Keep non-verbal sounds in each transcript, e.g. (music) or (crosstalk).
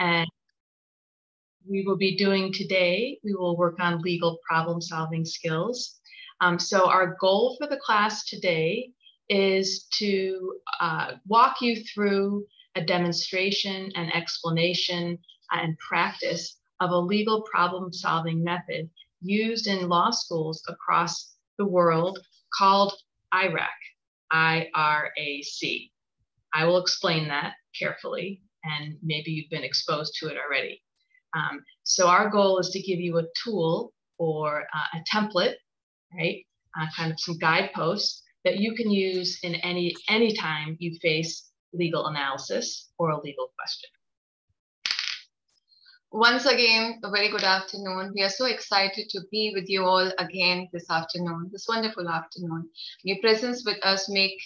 And we will be doing today, we will work on legal problem solving skills. Um, so our goal for the class today is to uh, walk you through a demonstration and explanation and practice of a legal problem solving method used in law schools across the world called IRAC, I-R-A-C. I will explain that carefully, and maybe you've been exposed to it already. Um, so our goal is to give you a tool or uh, a template, right? Uh, kind of some guideposts that you can use in any any time you face legal analysis or a legal question. Once again, a very good afternoon. We are so excited to be with you all again this afternoon, this wonderful afternoon. Your presence with us make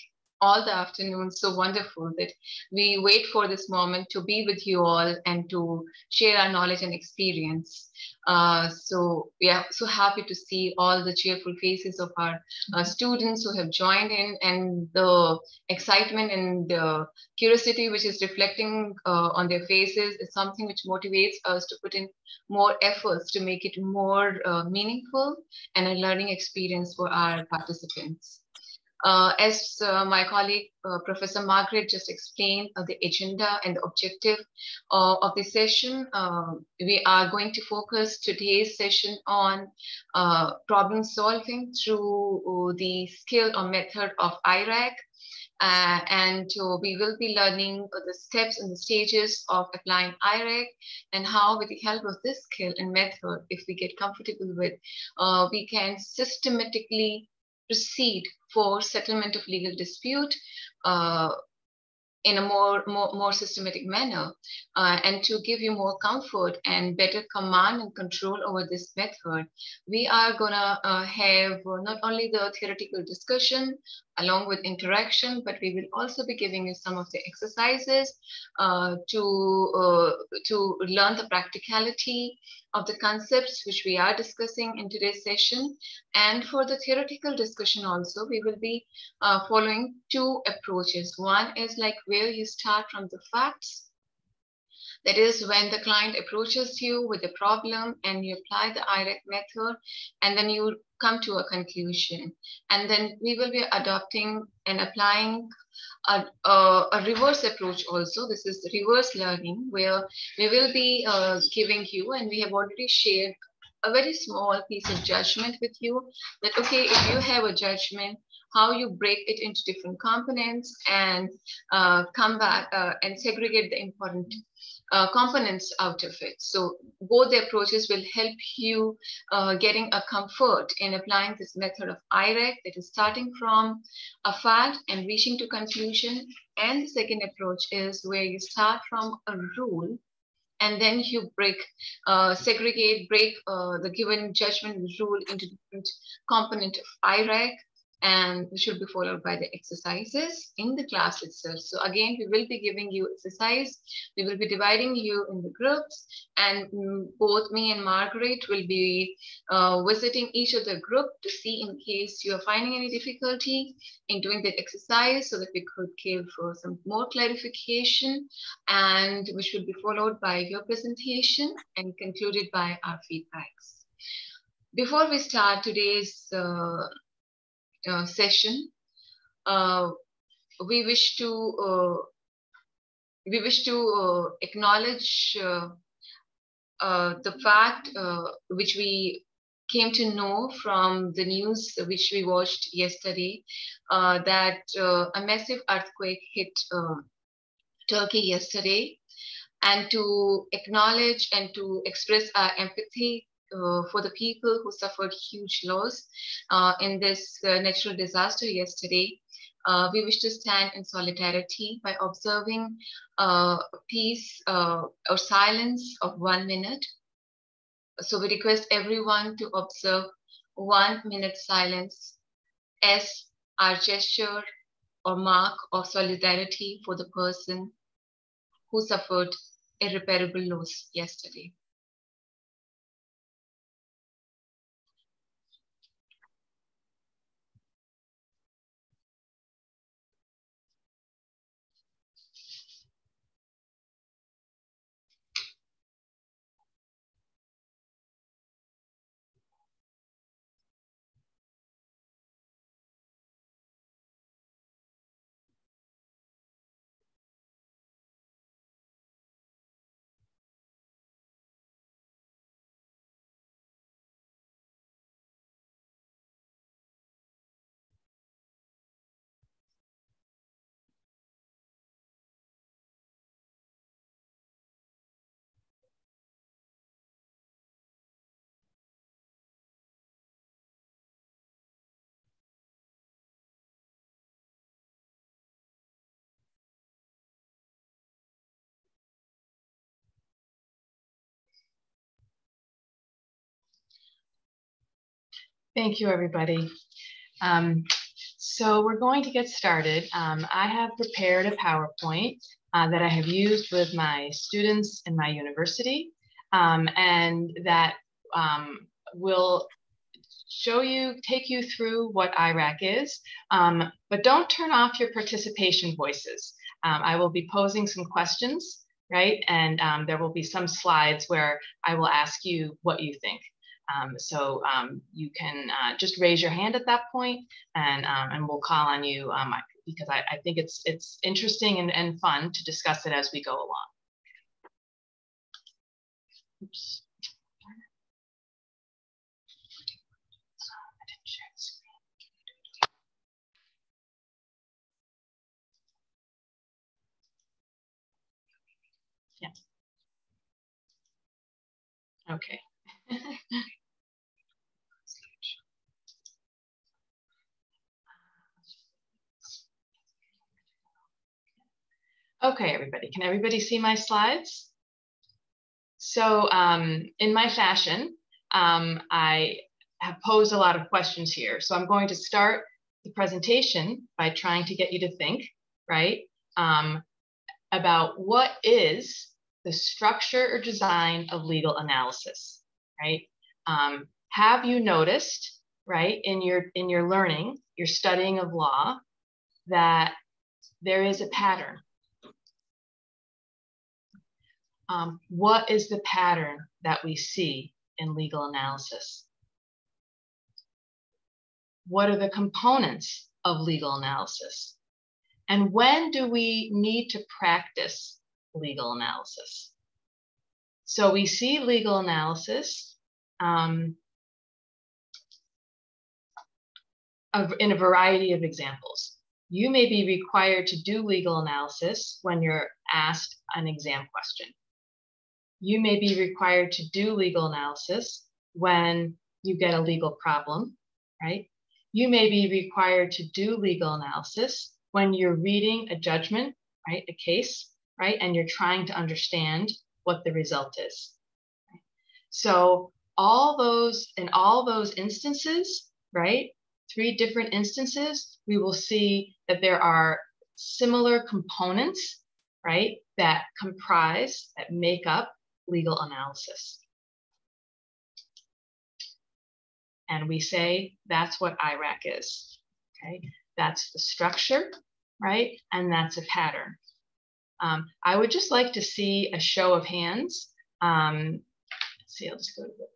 all the afternoon so wonderful that we wait for this moment to be with you all and to share our knowledge and experience. Uh, so we are so happy to see all the cheerful faces of our uh, students who have joined in and the excitement and the curiosity which is reflecting uh, on their faces is something which motivates us to put in more efforts to make it more uh, meaningful and a learning experience for our participants. Uh, as uh, my colleague, uh, Professor Margaret just explained uh, the agenda and the objective uh, of the session, um, we are going to focus today's session on uh, problem solving through the skill or method of IRAC. and we will be learning the steps and the stages of applying IRAC and how with the help of this skill and method, if we get comfortable with, we can systematically proceed for settlement of legal dispute uh, in a more, more, more systematic manner uh, and to give you more comfort and better command and control over this method, we are gonna uh, have not only the theoretical discussion along with interaction, but we will also be giving you some of the exercises uh, to, uh, to learn the practicality of the concepts which we are discussing in today's session. And for the theoretical discussion also, we will be uh, following two approaches. One is like where you start from the facts that is when the client approaches you with a problem and you apply the IRAC method and then you come to a conclusion. And then we will be adopting and applying a, a, a reverse approach also. This is reverse learning where we will be uh, giving you and we have already shared a very small piece of judgment with you that, okay, if you have a judgment, how you break it into different components and uh, come back uh, and segregate the important uh, components out of it. So both the approaches will help you uh, getting a comfort in applying this method of IRAC that is starting from a fact and reaching to conclusion. And the second approach is where you start from a rule and then you break, uh, segregate, break uh, the given judgment rule into different component of IRAC and which will be followed by the exercises in the class itself. So again, we will be giving you exercise. We will be dividing you in the groups and mm, both me and Margaret will be uh, visiting each of the group to see in case you are finding any difficulty in doing the exercise so that we could give for some more clarification and which will be followed by your presentation and concluded by our feedbacks. Before we start today's uh, uh, session, uh, we wish to uh, we wish to uh, acknowledge uh, the fact which we came to know from the news which we watched yesterday that a massive earthquake hit Turkey yesterday. And to acknowledge and to express our empathy for the people who suffered huge loss uh, in this uh, natural disaster yesterday. Uh, we wish to stand in solidarity by observing uh, peace uh, or silence of one minute. So we request everyone to observe one minute silence as our gesture or mark of solidarity for the person who suffered irreparable loss yesterday. Thank you, everybody. Um, so we're going to get started. Um, I have prepared a PowerPoint uh, that I have used with my students in my university um, and that um, will show you, take you through what IRAC is, um, but don't turn off your participation voices. Um, I will be posing some questions, right? And there will be some slides where I will ask you what you think. Um, so um, you can uh, just raise your hand at that point and, um, and we'll call on you because I, I, think it's, it's interesting and, and fun to discuss it as we go along. Oops. Okay. (laughs) okay, everybody, can everybody see my slides? So um, in my fashion, um, I have posed a lot of questions here. So I'm going to start the presentation by trying to get you to think, right, um, about what is the structure or design of legal analysis, right? Um, have you noticed, right, in your in your learning, your studying of law, that there is a pattern? Um, what is the pattern that we see in legal analysis? What are the components of legal analysis? And when do we need to practice legal analysis. So we see legal analysis um, in a variety of examples. You may be required to do legal analysis when you're asked an exam question. You may be required to do legal analysis when you get a legal problem, right? You may be required to do legal analysis when you're reading a judgment, right, a case, right? And you're trying to understand what the result is. So all those, in all those instances, right? Three different instances, we will see that there are similar components, right? That comprise, that make up legal analysis. And we say that's what IRAC is, okay? That's the structure, right? And that's a pattern. Um, I would just like to see a show of hands. Um, let's see, I'll just go to the,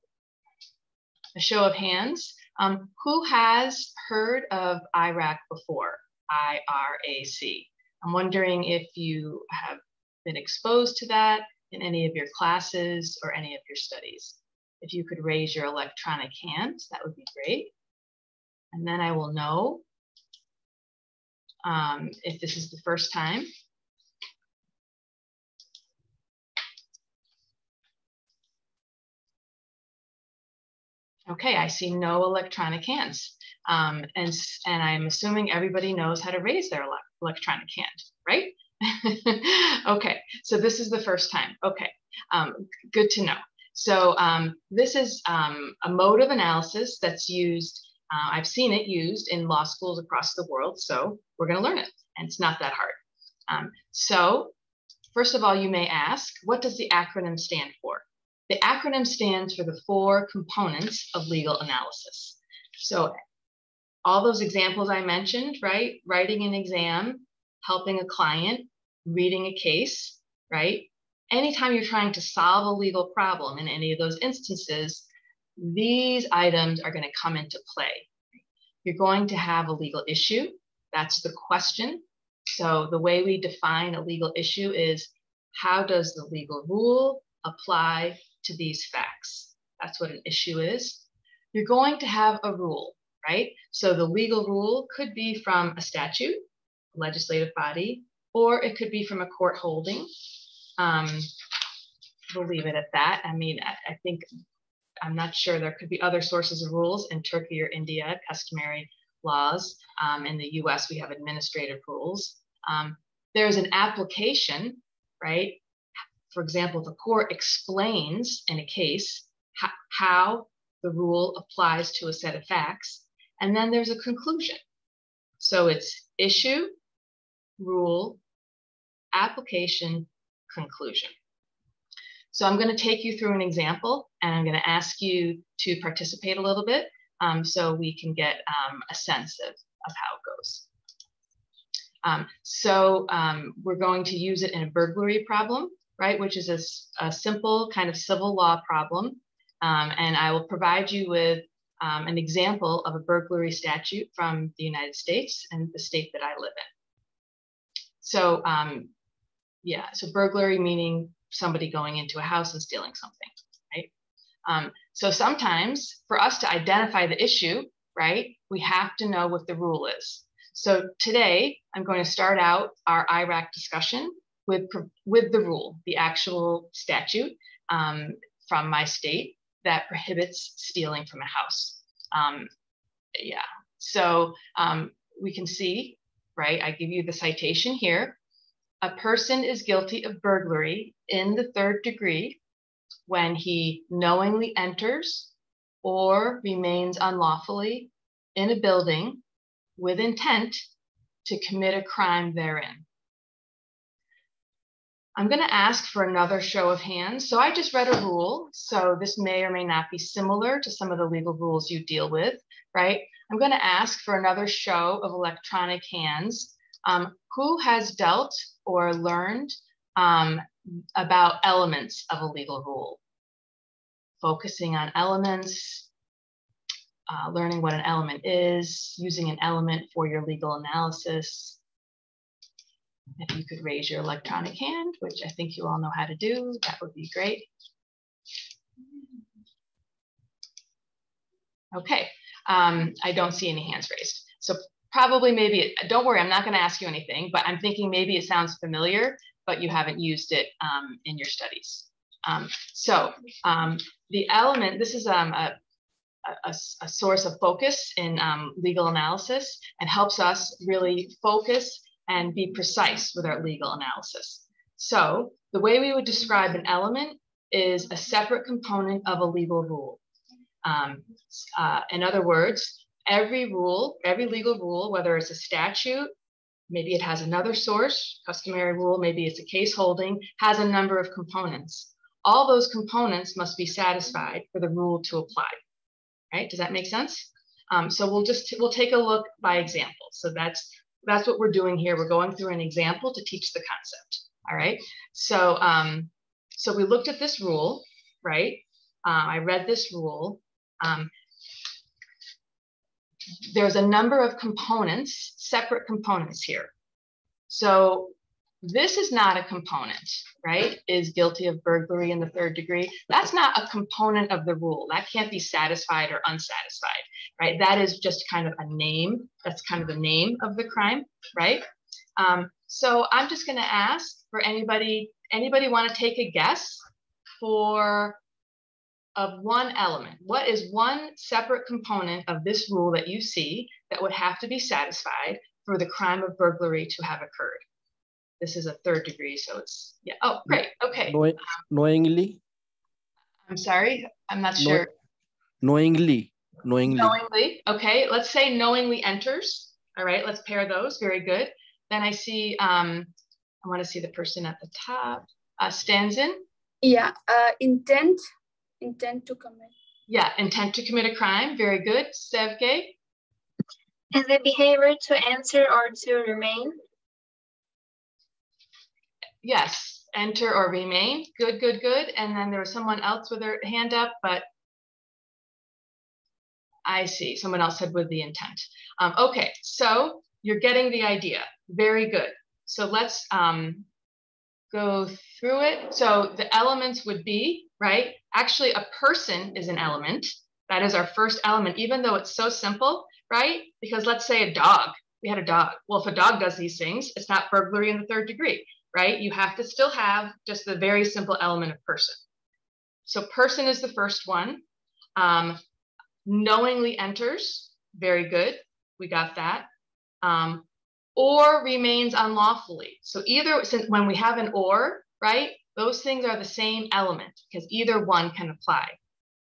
a show of hands. Um, who has heard of IRAC before? I-R-A-C. I'm wondering if you have been exposed to that in any of your classes or any of your studies. If you could raise your electronic hand, that would be great. And then I will know um, if this is the first time. Okay, I see no electronic hands. Um, and, and I'm assuming everybody knows how to raise their electronic hand, right? (laughs) okay, so this is the first time. Okay, um, good to know. So um, this is um, a mode of analysis that's used, uh, I've seen it used in law schools across the world, so we're gonna learn it, and it's not that hard. Um, so first of all, you may ask, what does the acronym stand for? The acronym stands for the four components of legal analysis. So all those examples I mentioned, right? Writing an exam, helping a client, reading a case, right? Anytime you're trying to solve a legal problem in any of those instances, these items are going to come into play. You're going to have a legal issue. That's the question. So the way we define a legal issue is how does the legal rule apply to these facts. That's what an issue is. You're going to have a rule, right? So the legal rule could be from a statute, a legislative body, or it could be from a court holding. Um, we'll leave it at that. I mean, I, I think, I'm not sure, there could be other sources of rules in Turkey or India, customary laws. Um, in the US, we have administrative rules. Um, there's an application, right? For example, the court explains in a case how the rule applies to a set of facts. And then there's a conclusion. So it's issue, rule, application, conclusion. So I'm going to take you through an example and I'm going to ask you to participate a little bit um, so we can get um, a sense of, of how it goes. Um, so um, we're going to use it in a burglary problem, right, which is a, a simple kind of civil law problem. Um, and I will provide you with um, an example of a burglary statute from the United States and the state that I live in. So yeah, so burglary meaning somebody going into a house and stealing something, right? Um, so sometimes for us to identify the issue, right, we have to know what the rule is. So today I'm going to start out our IRAC discussion with, with the rule, the actual statute um, from my state that prohibits stealing from a house. Um, yeah, so um, we can see, right, I give you the citation here a person is guilty of burglary in the third degree when he knowingly enters or remains unlawfully in a building with intent to commit a crime therein. I'm going to ask for another show of hands. So I just read a rule. So this may or may not be similar to some of the legal rules you deal with, right? I'm going to ask for another show of electronic hands. Um, who has dealt or learned um, about elements of a legal rule, focusing on elements, uh, learning what an element is, using an element for your legal analysis. If you could raise your electronic hand, which I think you all know how to do, that would be great. Okay, um, I don't see any hands raised. So probably maybe, don't worry, I'm not going to ask you anything, but I'm thinking maybe it sounds familiar, but you haven't used it um, in your studies. Um, so um, the element, this is um, a, a, a, source of focus in um, legal analysis and helps us really focus and be precise with our legal analysis. So the way we would describe an element is a separate component of a legal rule. Um, uh, in other words, every rule, every legal rule, whether it's a statute, maybe it has another source, customary rule, maybe it's a case holding, has a number of components. All those components must be satisfied for the rule to apply. Right? Does that make sense? Um, so we'll just we'll take a look by example. So that's that's what we're doing here. We're going through an example to teach the concept. All right. So um, so we looked at this rule, right? Uh, I read this rule. Um, there's a number of components, separate components here. So this is not a component, right? Is guilty of burglary in the third degree. That's not a component of the rule. That can't be satisfied or unsatisfied, right? That is just kind of a name. That's kind of the name of the crime, right? Um, so I'm just going to ask for anybody, anybody want to take a guess for of one element. What is one separate component of this rule that you see that would have to be satisfied for the crime of burglary to have occurred? This is a third degree, so it's, yeah. Oh, great. Okay. knowingly? I'm sorry, I'm not sure. knowingly. Knowingly. Knowingly. Okay, let's say knowingly enters. All right, let's pair those. Very good. Then I see, um, I want to see the person at the top. Uh, stands in. Yeah, uh, intent intent to commit. Yeah, intent to commit a crime. Very good. Sevgi? Is the behavior to answer or to remain? Yes, enter or remain. Good, good, good. And then there was someone else with their hand up, but I see. Someone else said with the intent. Um, okay, so you're getting the idea. Very good. So let's um, go through it. So the elements would be, right? Actually, a person is an element. That is our first element, even though it's so simple, right? Because let's say a dog, we had a dog. Well, if a dog does these things, it's not burglary in the third degree, right? You have to still have just the very simple element of person. So person is the first one. Um, knowingly enters, very good. We got that. Um, or remains unlawfully. So either since when we have an or, right, those things are the same element because either one can apply.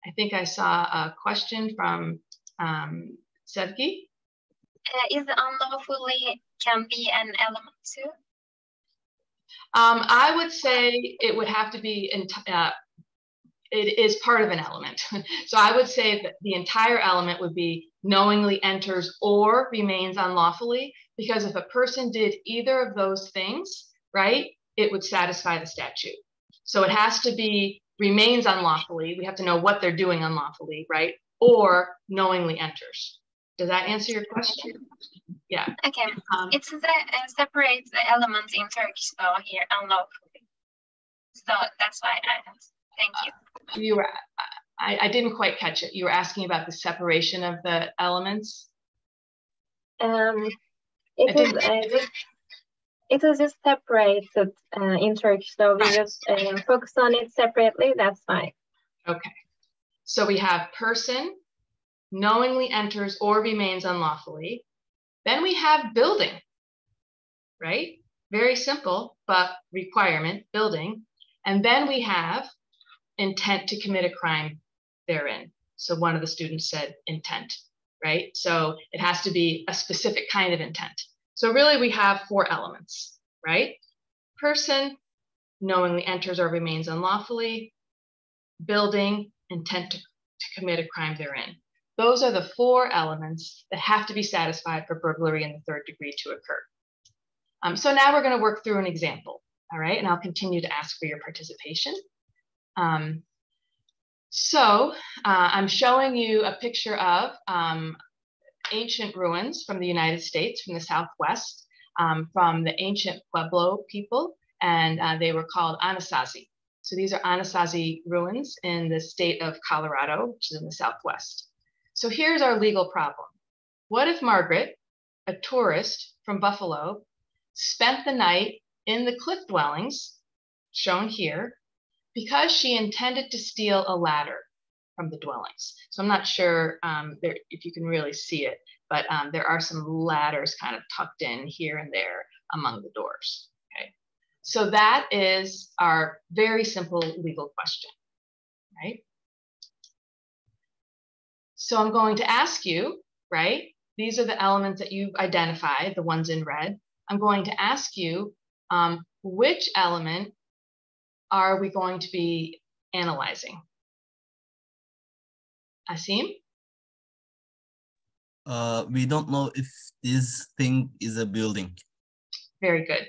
I think I saw a question from um, Sevgi. Uh, is unlawfully can be an element too? Um, I would say it would have to be, uh, it is part of an element. (laughs) so I would say that the entire element would be knowingly enters or remains unlawfully, because if a person did either of those things, right, it would satisfy the statute. So it has to be remains unlawfully. We have to know what they're doing unlawfully, right? Or knowingly enters. Does that answer your question? Yeah. Okay. Um, It's the uh, separate the elements in Turkish law here unlawfully. So that's why I asked. Thank you. you were, I, I didn't quite catch it. You were asking about the separation of the elements. Um, it is, uh, just, it is just separated uh, in Turkish, so we just uh, focus on it separately. That's fine. Okay. So we have person knowingly enters or remains unlawfully. Then we have building, right? Very simple, but requirement building. And then we have intent to commit a crime therein. So one of the students said intent, right? So it has to be a specific kind of intent. So really we have four elements, right? Person knowingly enters or remains unlawfully, building, intent to, to commit a crime therein. Those are the four elements that have to be satisfied for burglary in the third degree to occur. Um, so now we're going to work through an example, all right? And I'll continue to ask for your participation. Um, so uh, I'm showing you a picture of um, ancient ruins from the United States, from the Southwest, um, from the ancient Pueblo people, and uh, they were called Anasazi. So these are Anasazi ruins in the state of Colorado, which is in the Southwest. So here's our legal problem. What if Margaret, a tourist from Buffalo, spent the night in the cliff dwellings, shown here, because she intended to steal a ladder from the dwellings. So I'm not sure um, there, if you can really see it, but um, there are some ladders kind of tucked in here and there among the doors. Okay, so that is our very simple legal question, right? So I'm going to ask you, right? These are the elements that you've identified, the ones in red. I'm going to ask you um, which element are we going to be analyzing? Asim? Uh, we don't know if this thing is a building. Very good.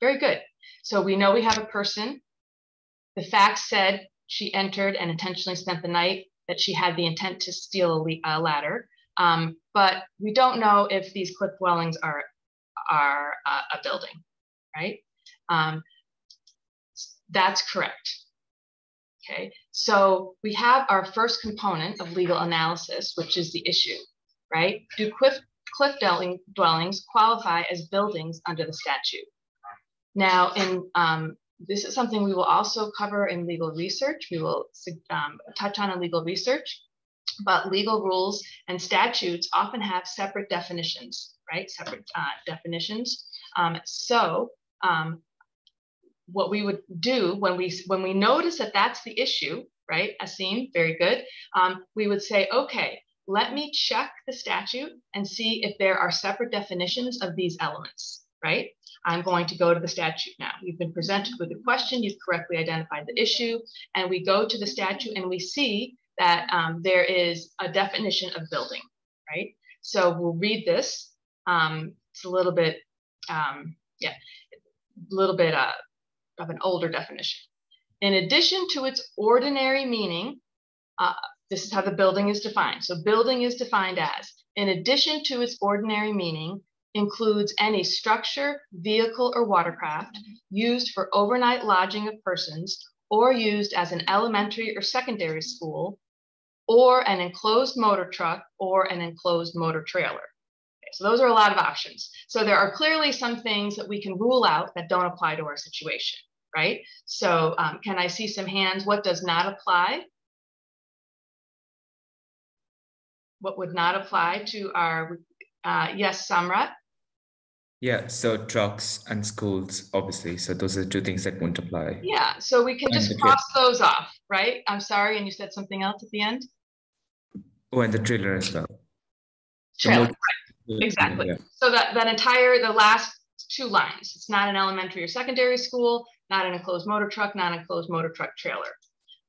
Very good. So we know we have a person. The facts said she entered and intentionally spent the night, that she had the intent to steal a, a ladder. Um, but we don't know if these cliff dwellings are, are uh, a building, right? Um, that's correct. Okay, so we have our first component of legal analysis, which is the issue, right? Do cliff, cliff dwelling, dwellings qualify as buildings under the statute? Now, in um, this is something we will also cover in legal research. We will um, touch on in legal research, but legal rules and statutes often have separate definitions, right? Separate uh, definitions. Um, so um, what we would do when we when we notice that that's the issue, right? Asim, very good. Um, we would say, okay, let me check the statute and see if there are separate definitions of these elements, right? I'm going to go to the statute now. You've been presented with a question, you've correctly identified the issue, and we go to the statute and we see that um, there is a definition of building, right? So we'll read this. Um, it's a little bit, um, yeah, a little bit uh, of an older definition. In addition to its ordinary meaning, uh, this is how the building is defined. So building is defined as, in addition to its ordinary meaning, includes any structure, vehicle, or watercraft used for overnight lodging of persons or used as an elementary or secondary school or an enclosed motor truck or an enclosed motor trailer. Okay, so those are a lot of options. So there are clearly some things that we can rule out that don't apply to our situation, right? So um, can I see some hands? What does not apply? What would not apply to our, uh, yes, Samrat? Yeah, so trucks and schools, obviously. So those are the two things that won't apply. Yeah, so we can just kid. cross those off, right? I'm sorry, and you said something else at the end? Oh, and the trailer as well. Trailer, motor- exactly. Yeah. So that, that entire, the last two lines, it's not an elementary or secondary school, not an enclosed motor truck, not an enclosed motor truck trailer.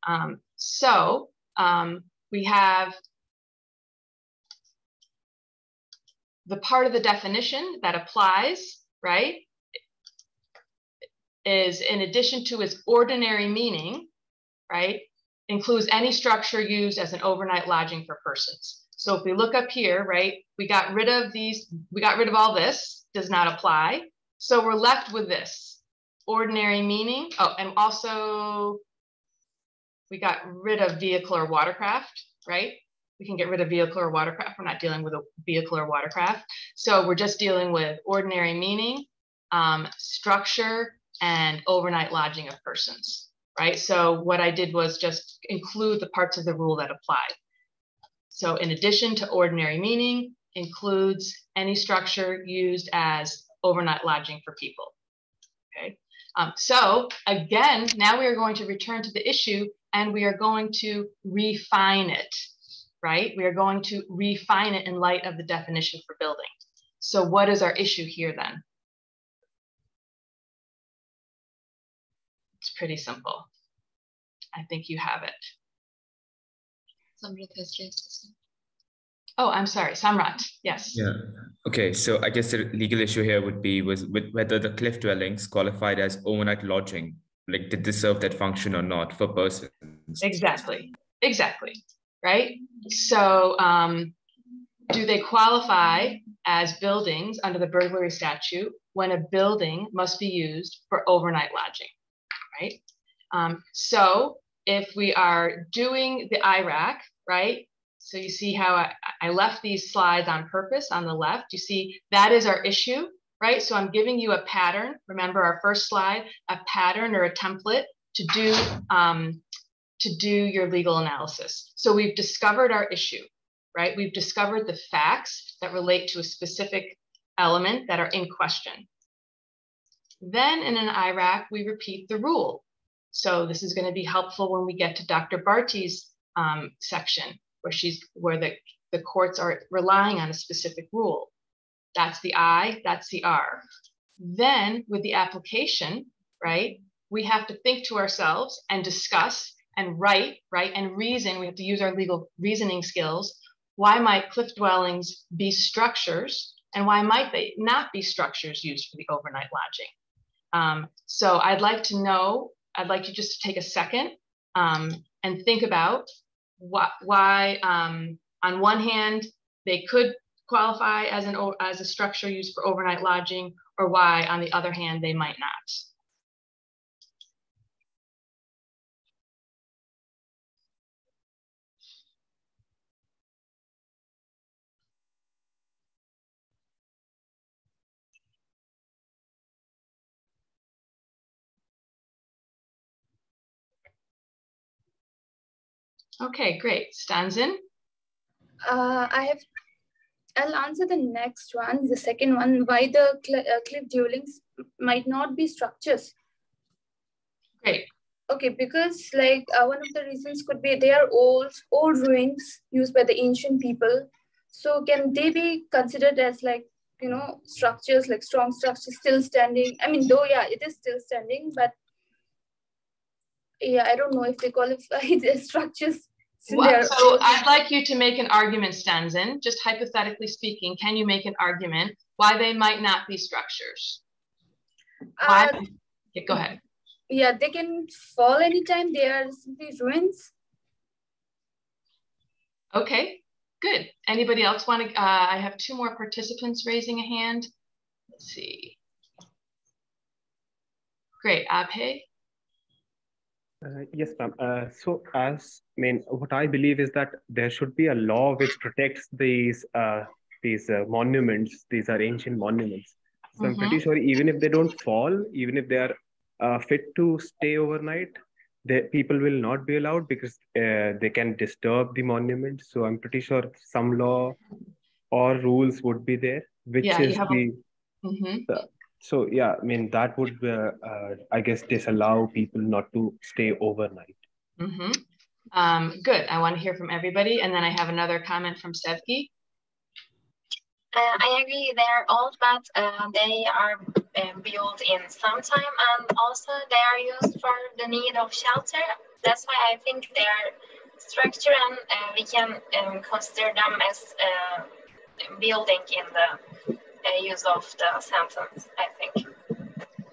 Um, so um, we have the part of the definition that applies, right? Is in addition to its ordinary meaning, right? Includes any structure used as an overnight lodging for persons. So if we look up here, right, we got rid of these, we got rid of all this, does not apply. So we're left with this ordinary meaning. Oh, and also we got rid of vehicle or watercraft, right? We can get rid of vehicle or watercraft. We're not dealing with a vehicle or watercraft. So we're just dealing with ordinary meaning, um, structure, and overnight lodging of persons, right? So what I did was just include the parts of the rule that apply. So in addition to ordinary meaning, includes any structure used as overnight lodging for people. Okay. Um, so again, now we are going to return to the issue and we are going to refine it, right? We are going to refine it in light of the definition for building. So what is our issue here then? It's pretty simple. I think you have it. Samrit has raised his. Oh, I'm sorry, Samrat, yes. Yeah. Okay. So I guess the legal issue here would be was with whether the cliff dwellings qualified as overnight lodging, like did this serve that function or not for persons? Exactly, exactly, right? So um, do they qualify as buildings under the burglary statute when a building must be used for overnight lodging, right? Um, so if we are doing the IRAC, right? So you see how I, I left these slides on purpose on the left. You see that is our issue, right? So I'm giving you a pattern. Remember our first slide, a pattern or a template to do um, to do your legal analysis. So we've discovered our issue, right? We've discovered the facts that relate to a specific element that are in question. Then in an IRAC, we repeat the rule. So this is going to be helpful when we get to Dr. Barty's um, section, where she's where the, the courts are relying on a specific rule. That's the I, that's the R. Then with the application, right, we have to think to ourselves and discuss and right, right, and reason. We have to use our legal reasoning skills. Why might cliff dwellings be structures and why might they not be structures used for the overnight lodging? Um, so I'd like to know, I'd like you just to take a second um, and think about why, um, on one hand, they could qualify as an as a structure used for overnight lodging, or why, on the other hand, they might not. Okay, great. Stanzin? Uh, I have, I'll answer the next one, the second one, why the cl uh, cliff dwellings might not be structures. Great. Okay, because like uh, one of the reasons could be they are old, old ruins used by the ancient people. So can they be considered as like, you know, structures, like strong structures still standing? I mean, though, yeah, it is still standing, but yeah, I don't know if they qualify (laughs) as structures. Well, so. I'd like you to make an argument, Stanzin, just hypothetically speaking, can you make an argument why they might not be structures? Why? Uh, Yeah, go ahead. yeah, they can fall anytime. They are simply ruins. Okay, good. Anybody else want to, uh, I have two more participants raising a hand. Let's see. Great, Abhay? Uh, yes, ma'am. Uh, so, as I mean, what I believe is that there should be a law which protects these uh, these uh, monuments. These are ancient monuments. So I'm pretty sure even if they don't fall, even if they are uh, fit to stay overnight, the people will not be allowed because uh, they can disturb the monument. So I'm pretty sure some law or rules would be there, which Yeah, is have a- the Mhm. So yeah, I mean that would, uh, uh, I guess, disallow people not to stay overnight. Mhm. Um, good. I want to hear from everybody. And then I have another comment from Sevgi. Uh, I agree. They're old, but uh, they are uh, built in some time, and also they are used for the need of shelter. That's why I think they are structure, and uh, we can um, consider them as uh, building in the uh, use of the sentence. I think.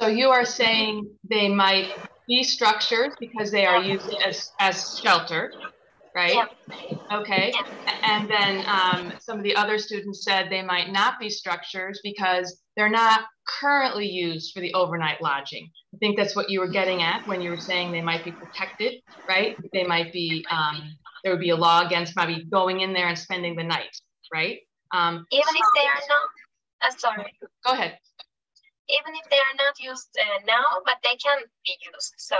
So you are saying they might be structures because they are used as, as shelter, right? Yeah. Okay. Yeah. And then um, some of the other students said they might not be structures because they're not currently used for the overnight lodging. I think that's what you were getting at when you were saying they might be protected, right? They might be, um, there would be a law against maybe going in there and spending the night, right? Um, Even if they are not. Uh, sorry. go ahead. Even if they are not used uh, now, but they can be used. So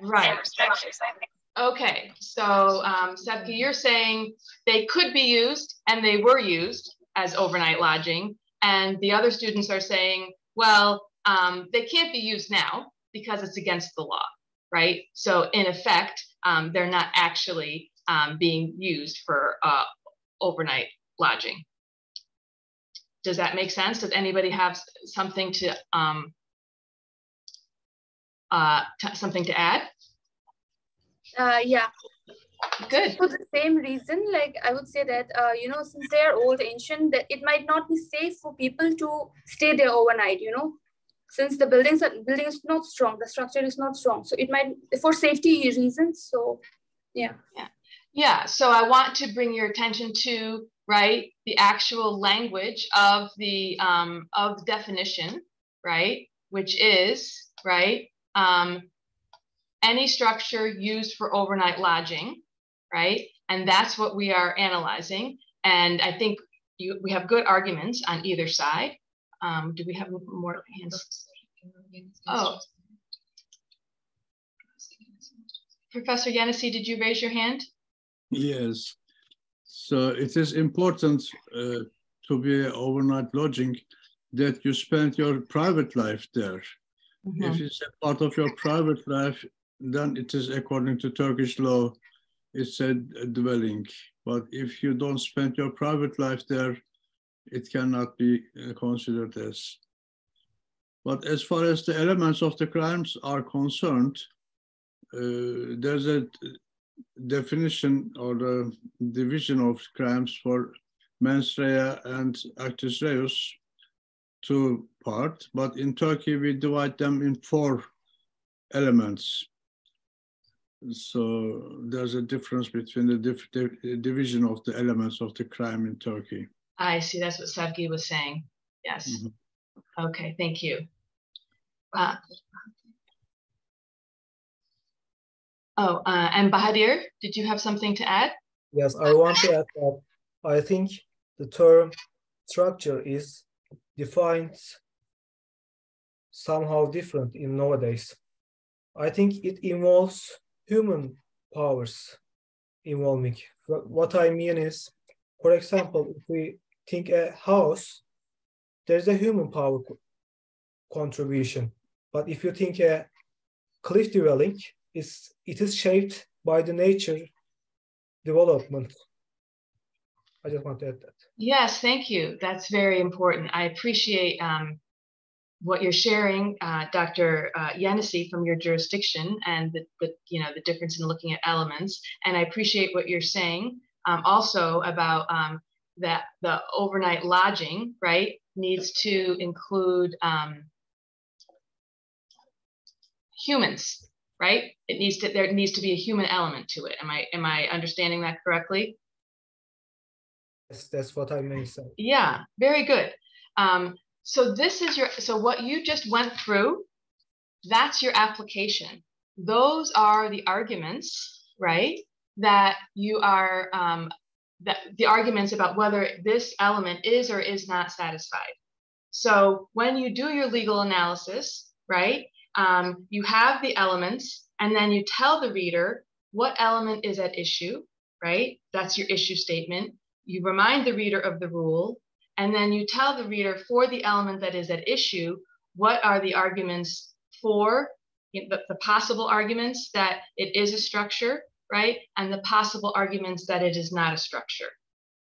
Right. structures. I think. Okay, so um, Sepke, you're saying they could be used and they were used as overnight lodging, and the other students are saying, well, um, they can't be used now because it's against the law, right? So in effect, um, they're not actually um, being used for uh, overnight lodging. Does that make sense? Does anybody have something to um, uh, something to add? Uh, yeah. Good. For the same reason, like I would say that uh, you know, since they are old, ancient, that it might not be safe for people to stay there overnight. You know, since the buildings are building is not strong, the structure is not strong, so it might for safety reasons. So, yeah. yeah. Yeah, so I want to bring your attention to, right, the actual language of the, um, of definition, right, which is, right, um, any structure used for overnight lodging, right? And that's what we are analyzing. And I think you, we have good arguments on either side. Um, do we have more hands? Oh. Professor Yenisey, did you raise your hand? Yes. So it is important uh, to be overnight lodging that you spend your private life there. If it's a part of your private life, then it is according to Turkish law, it's a a dwelling. But if you don't spend your private life there, it cannot be uh, considered as. But as far as the elements of the crimes are concerned, uh, there's a definition or the division of crimes for mens rea and actus reus two part, but in Turkey we divide them in four elements. So there's a difference between the division of the elements of the crime in Turkey. I see. That's what Savgi was saying. Yes. Mhm. Okay. Thank you. Uh, oh, uh, and Bahadir, did you have something to add? Yes, I want to add that I think the term structure is defined somehow different in nowadays. I think it involves human powers involving. What I mean is, for example, if we think a house, there's a human power co- contribution. But if you think a cliff dwelling, is it is shaped by the nature development. I just want to add that. Yes, thank you. That's very important. I appreciate um, what you're sharing, uh, Dr. Uh, from your jurisdiction and the, the, you know, the difference in looking at elements. And I appreciate what you're saying um, also about um, that the overnight lodging, right, needs to include um, humans, right? It needs to, there needs to be a human element to it. Am I, am I understanding that correctly? Yes, that's what I mean. say. Yeah, very good. Um, so this is your, so what you just went through, that's your application. Those are the arguments, right? That you are, um, that the arguments about whether this element is or is not satisfied. So when you do your legal analysis, right, um, you have the elements and then you tell the reader what element is at issue, right? That's your issue statement. You remind the reader of the rule and then you tell the reader for the element that is at issue, what are the arguments for the, the possible arguments that it is a structure, right? And the possible arguments that it is not a structure.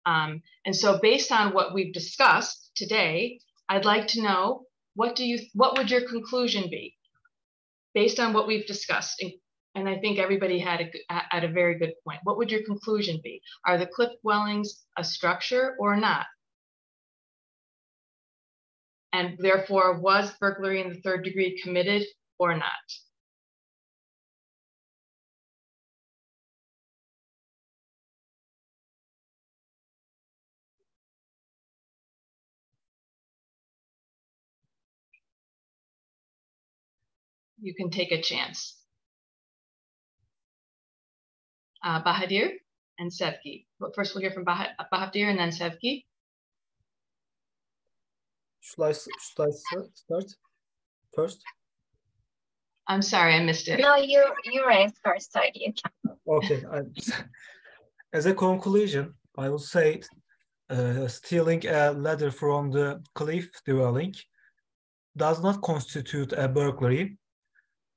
Um, and so based on what we've discussed today, I'd like to know what do you what would your conclusion be based on what we've discussed? And, I think everybody had a at a very good point. What would your conclusion be? Are the cliff dwellings a structure or not? And therefore, was burglary in the third degree committed or not? You can take a chance. Uh, Bahadir and Sevgi. But first we'll hear from bah Bahadir and then Sevgi. Should I, should I start first? I'm sorry, I missed it. No, you you raised first, so you can. Okay. I, (laughs) as a conclusion, I will say uh, stealing a ladder from the cliff dwelling does not constitute a burglary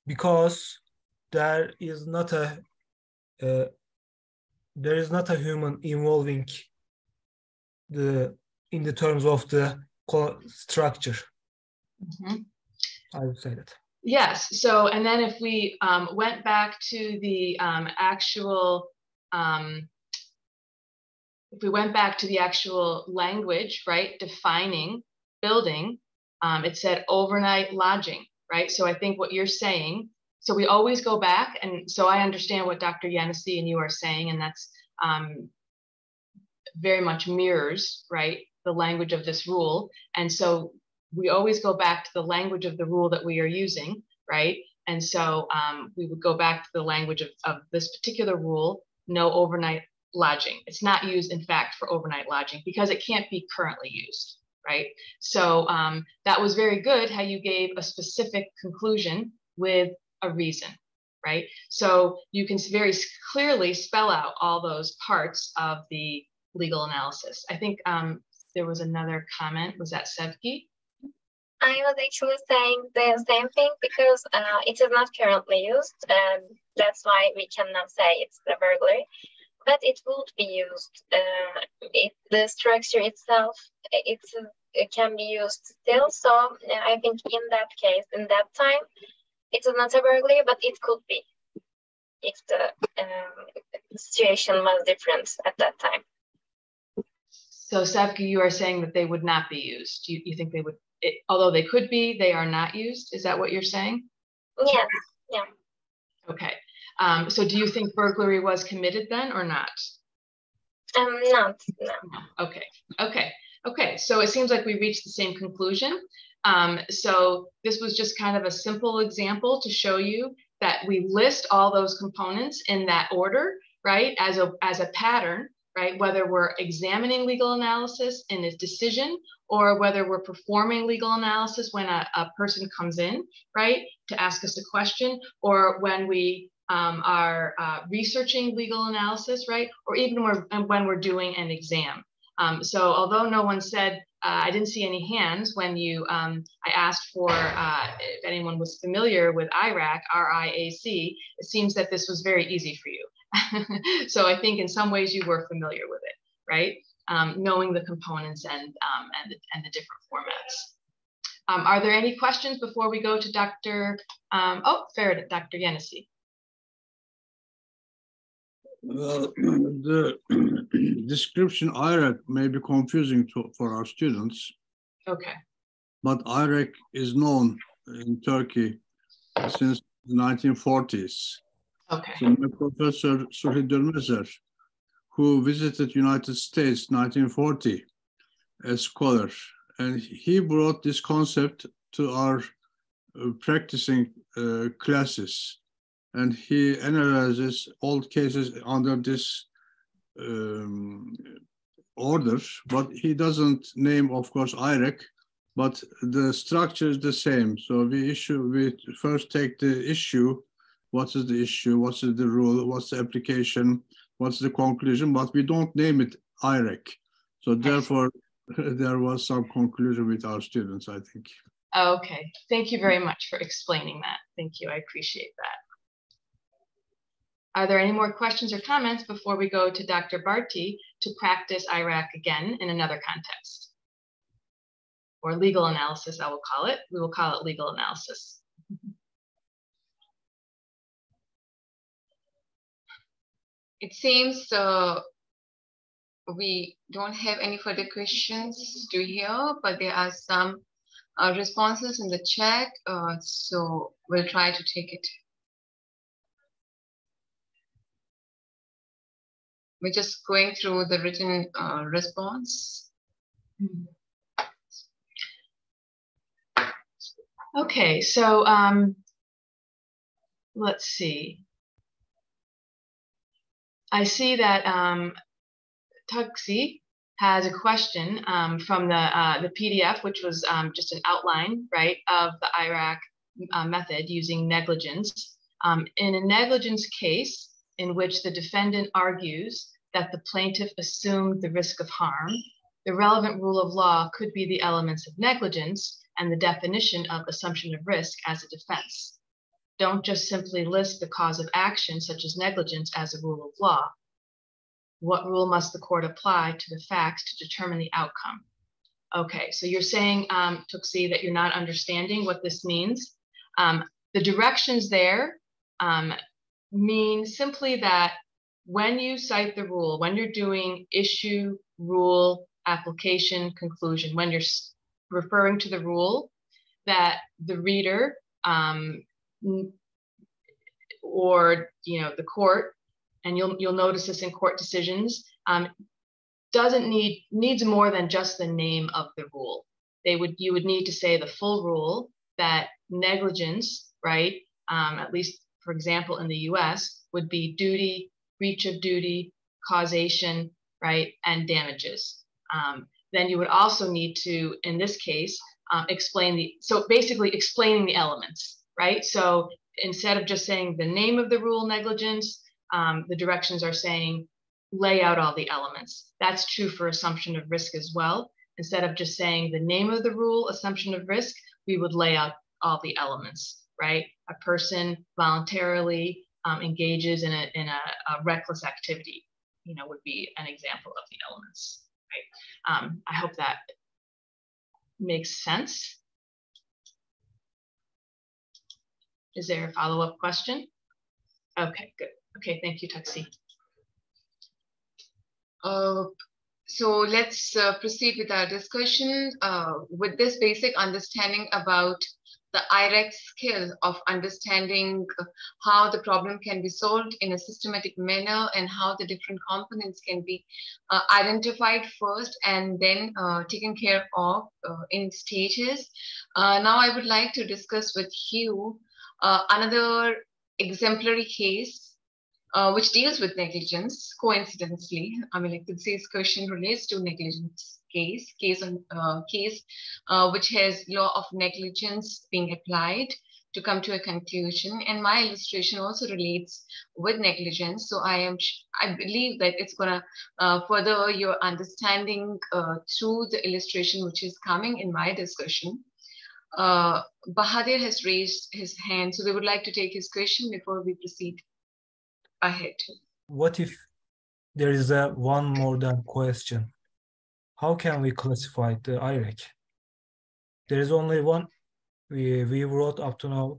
because there is not a uh, there is not a human involving the in the terms of the structure. Mm -hmm. I would say that. Yes. So, and then if we um, went back to the um, actual, um, if we went back to the actual language, right, defining building, um, it said overnight lodging right? So I think what you're saying, so we always go back, and so I understand what Dr. Yenisey and you are saying, and that's um, very much mirrors, right, the language of this rule. And so we always go back to the language of the rule that we are using, right? And so um, we would go back to the language of, of this particular rule, no overnight lodging. It's not used, in fact, for overnight lodging because it can't be currently used right? So um, that was very good how you gave a specific conclusion with a reason, right? So you can very clearly spell out all those parts of the legal analysis. I think um, there was another comment. Was that Sevgi? I was actually saying the same thing because uh, it is not currently used. and that's why we cannot say it's the burglary but it would be used. Uh, the structure itself, it's it can be used still. So I think in that case, in that time, it is not a burglary, but it could be if the um, situation was different at that time. So Sevgi, you are saying that they would not be used. You, you think they would, it, although they could be, they are not used. Is that what you're saying? Yeah, yeah. Okay. Um, so do you think burglary was committed then or not? Um, not, no. Okay, okay, okay. So it seems like we reached the same conclusion. Um, so this was just kind of a simple example to show you that we list all those components in that order, right, as a, as a pattern, right, whether we're examining legal analysis in a decision or whether we're performing legal analysis when a, a person comes in, right, to ask us a question, or when we um, are uh, researching legal analysis, right? Or even when we're doing an exam. Um, so although no one said, uh, I didn't see any hands when you, um, I asked for uh, if anyone was familiar with IRAC, R-I-A-C, it seems that this was very easy for you. (laughs) so I think in some ways you were familiar with it, right? Um, knowing the components and, um, and, the, and the different formats. Um, are there any questions before we go to Dr. oh, fair, Dr. Yenisey. Well, (clears throat) the (clears throat) description IRAC may be confusing to, for our students. Okay. But IRAC is known in Turkey since the 1940s. Okay. So my professor Sulhi Dönmezer, who visited United States 1940 as scholar, and he brought this concept to our uh, practicing uh, classes and he analyzes all cases under this um, order, but he doesn't name, of course, IRAC, but the structure is the same. So we issue, we first take the issue, what is the issue, what's the rule, what's the application, what's the conclusion, but we don't name it IRAC. So therefore, (laughs) there was some conclusion with our students, I think. Okay, thank you very much for explaining that. Thank you, I appreciate that. Are there any more questions or comments before we go to Dr. Bharti to practice IRAC again in another context? Or legal analysis, I will call it. We will call it legal analysis. It seems uh, we don't have any further questions to hear, but there are some uh, responses in the chat, uh, so we'll try to take it. We're just going through the written uh, response. Okay, so um, let's see. I see that um, Tuxi has a question um, from the, uh, the PDF, which was um, just an outline, right, of the IRAC uh, method using negligence. Um, in a negligence case in which the defendant argues that the plaintiff assumed the risk of harm, the relevant rule of law could be the elements of negligence and the definition of assumption of risk as a defense. Don't just simply list the cause of action, such as negligence, as a rule of law. What rule must the court apply to the facts to determine the outcome? Okay, so you're saying, um, Tuxi, that you're not understanding what this means. Um, the directions there um, mean simply that when you cite the rule, when you're doing issue, rule, application, conclusion, when you're referring to the rule, that the reader um, or you know the court and you'll you'll notice this in court decisions, um, doesn't need needs more than just the name of the rule. They would you would need to say the full rule that negligence, right? Um, at least for example in the U.S. would be duty, breach of duty, causation, right, and damages. Um, then you would also need to, in this case, um, explain the so basically explaining the elements, right? So instead of just saying the name of the rule negligence, um, the directions are saying lay out all the elements. That's true for assumption of risk as well. Instead of just saying the name of the rule, assumption of risk, we would lay out all the elements, right? A person voluntarily um, engages in, a, in a, a, reckless activity, you know, would be an example of the elements, right? Um, I hope that makes sense. Is there a follow-up question? Okay, good. Okay, thank you, Tuxi. Uh, so let's uh, proceed with our discussion uh, with this basic understanding about the IRAC skill of understanding how the problem can be solved in a systematic manner and how the different components can be uh, identified first and then uh, taken care of uh, in stages. Uh, now I would like to discuss with you uh, another exemplary case uh, which deals with negligence. Coincidentally, I mean, like this question relates to negligence case, case on uh, case, uh, which has law of negligence being applied to come to a conclusion. And my illustration also relates with negligence. So I am, I believe that it's gonna uh, further your understanding uh, through the illustration which is coming in my discussion. Uh, Bahadir has raised his hand, so we would like to take his question before we proceed ahead. What if there is a one more than question? How can we classify the IRAC? There is only one. We, we wrote up to now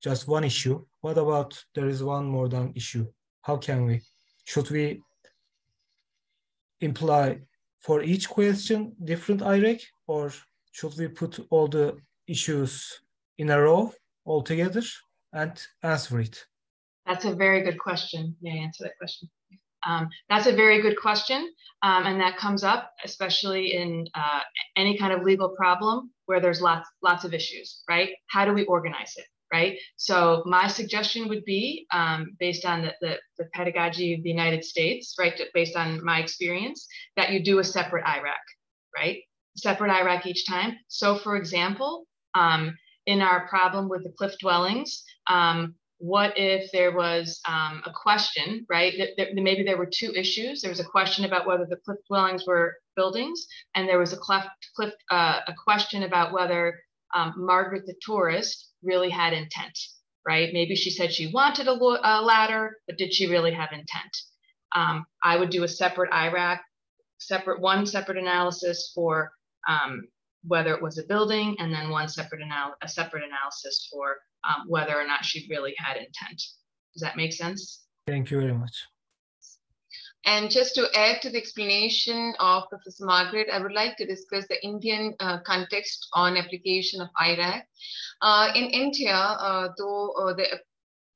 just one issue. What about there is one more than issue? How can we? Should we imply for each question different IRAC or should we put all the issues in a row all together and answer it? That's a very good question. May I answer that question? Um, that's a very good question. Um, and that comes up, especially in uh, any kind of legal problem where there's lots, lots of issues, right? How do we organize it, right? So my suggestion would be, um, based on the, the, the, pedagogy of the United States, right, based on my experience, that you do a separate IRAC, right? Separate IRAC each time. So for example, um, in our problem with the cliff dwellings, um, what if there was um, a question, right? That, maybe there were two issues. There was a question about whether the cliff dwellings were buildings, and there was a cliff, cliff uh, a question about whether um, Margaret the tourist really had intent, right? Maybe she said she wanted a, a ladder, but did she really have intent? Um, I would do a separate IRAC, separate one separate analysis for um, whether it was a building, and then one separate anal- a separate analysis for um, whether or not she really had intent. Does that make sense? Thank you very much. And just to add to the explanation of Professor Margaret, I would like to discuss the Indian uh, context on application of IRAC. Uh, in India, uh, though uh, the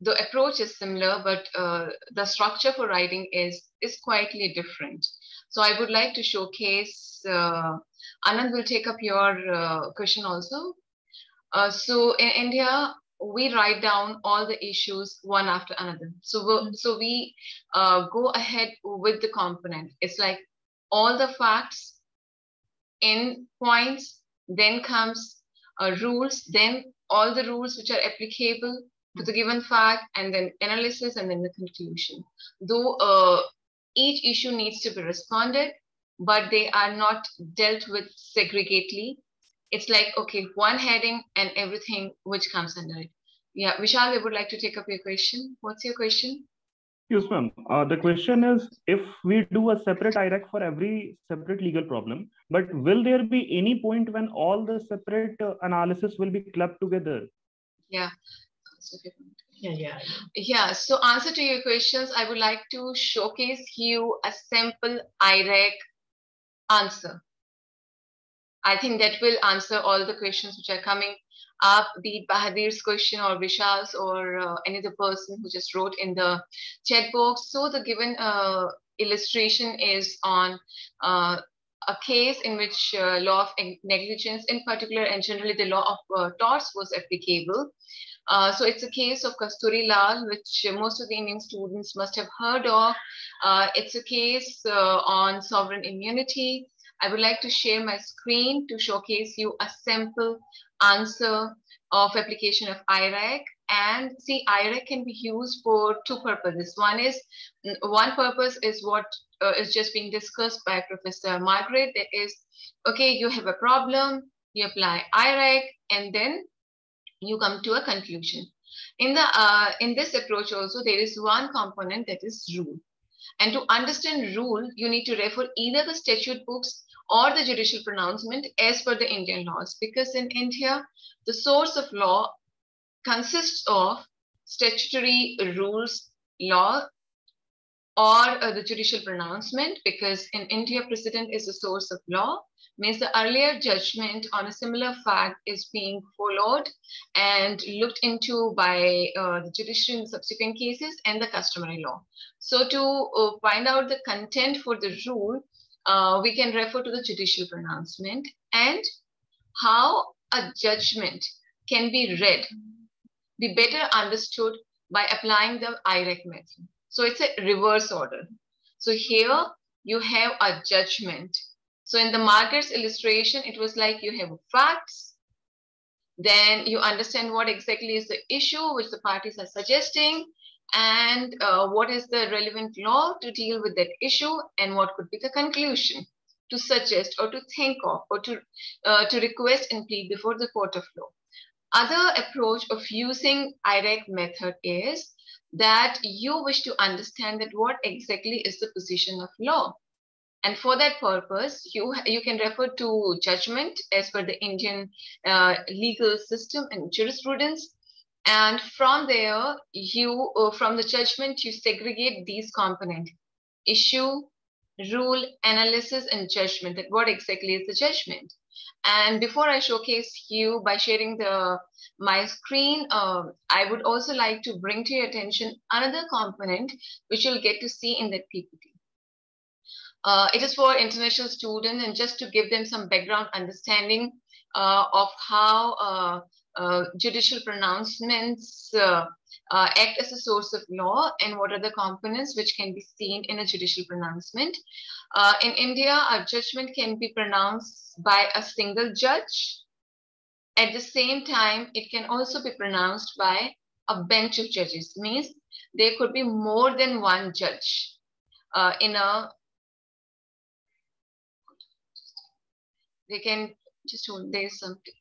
the approach is similar, but uh, the structure for writing is is quietly different. So I would like to showcase. Uh, Anand will take up your question also. so in India, we write down all the issues one after another. So we mm-hmm. so we uh, go ahead with the component. It's like all the facts in points, then comes uh, rules, then all the rules which are applicable to the given fact, and then analysis, and then the conclusion. Though uh, each issue needs to be responded, but they are not dealt with segregately. It's like okay one heading and everything which comes under it. Yeah vishal we would like to take up your question. What's your question? Yes ma'am. Uh, the question is if we do a separate IRAC for every separate legal problem but will there be any point when all the separate uh, analysis will be clubbed together? Yeah. Yeah yeah. Yeah so answer to your questions i would like to showcase you a simple IRAC answer I think that will answer all the questions which are coming up, be it Bahadir's question or Vishal's or uh, any other person who just wrote in the chat box. So the given uh, illustration is on uh, a case in which uh, law of negligence in particular and generally the law of uh, torts was applicable. Uh, so it's a case of Kasturi Lal, which most of the Indian students must have heard of. it's a case on sovereign immunity. I would like to share my screen to showcase you a simple answer of application of IRAC. And see, IRAC can be used for two purposes. One is, one purpose is what uh, is just being discussed by Professor Margaret. That is, okay, you have a problem, you apply IRAC, and then you come to a conclusion. In, the, uh, in this approach also, there is one component that is rule. And to understand rule, you need to refer either the statute books or the judicial pronouncement as per the Indian laws. Because in India, the source of law consists of statutory rules, law, or uh, the judicial pronouncement. Because in India, precedent is the source of law. Means the earlier judgment on a similar fact is being followed and looked into by uh, the judiciary in subsequent cases and the customary law. So to uh, find out the content for the rule, uh, we can refer to the judicial pronouncement and how a judgment can be read, be better understood by applying the IRAC method. So it's a reverse order. So here you have a judgment. So in the Margaret's illustration, it was like you have facts, then you understand what exactly is the issue which the parties are suggesting, and uh, what is the relevant law to deal with that issue and what could be the conclusion to suggest or to think of or to, uh, to request and plead before the court of law. Other approach of using IRAC method is that you wish to understand that what exactly is the position of law. And for that purpose, you, you can refer to judgment as per the Indian uh, legal system and jurisprudence and from there, you, uh, from the judgment, you segregate these components, issue, rule, analysis, and judgment. That what exactly is the judgment? And before I showcase you by sharing the my screen, uh, I would also like to bring to your attention another component which you'll get to see in that PPT. Uh, it is for international students and just to give them some background understanding uh, of how uh, judicial pronouncements uh, uh, act as a source of law and what are the components which can be seen in a judicial pronouncement. Uh, in India, a judgment can be pronounced by a single judge. At the same time, it can also be pronounced by a bench of judges. Means there could be more than one judge uh, in a. They can just hold. There's something.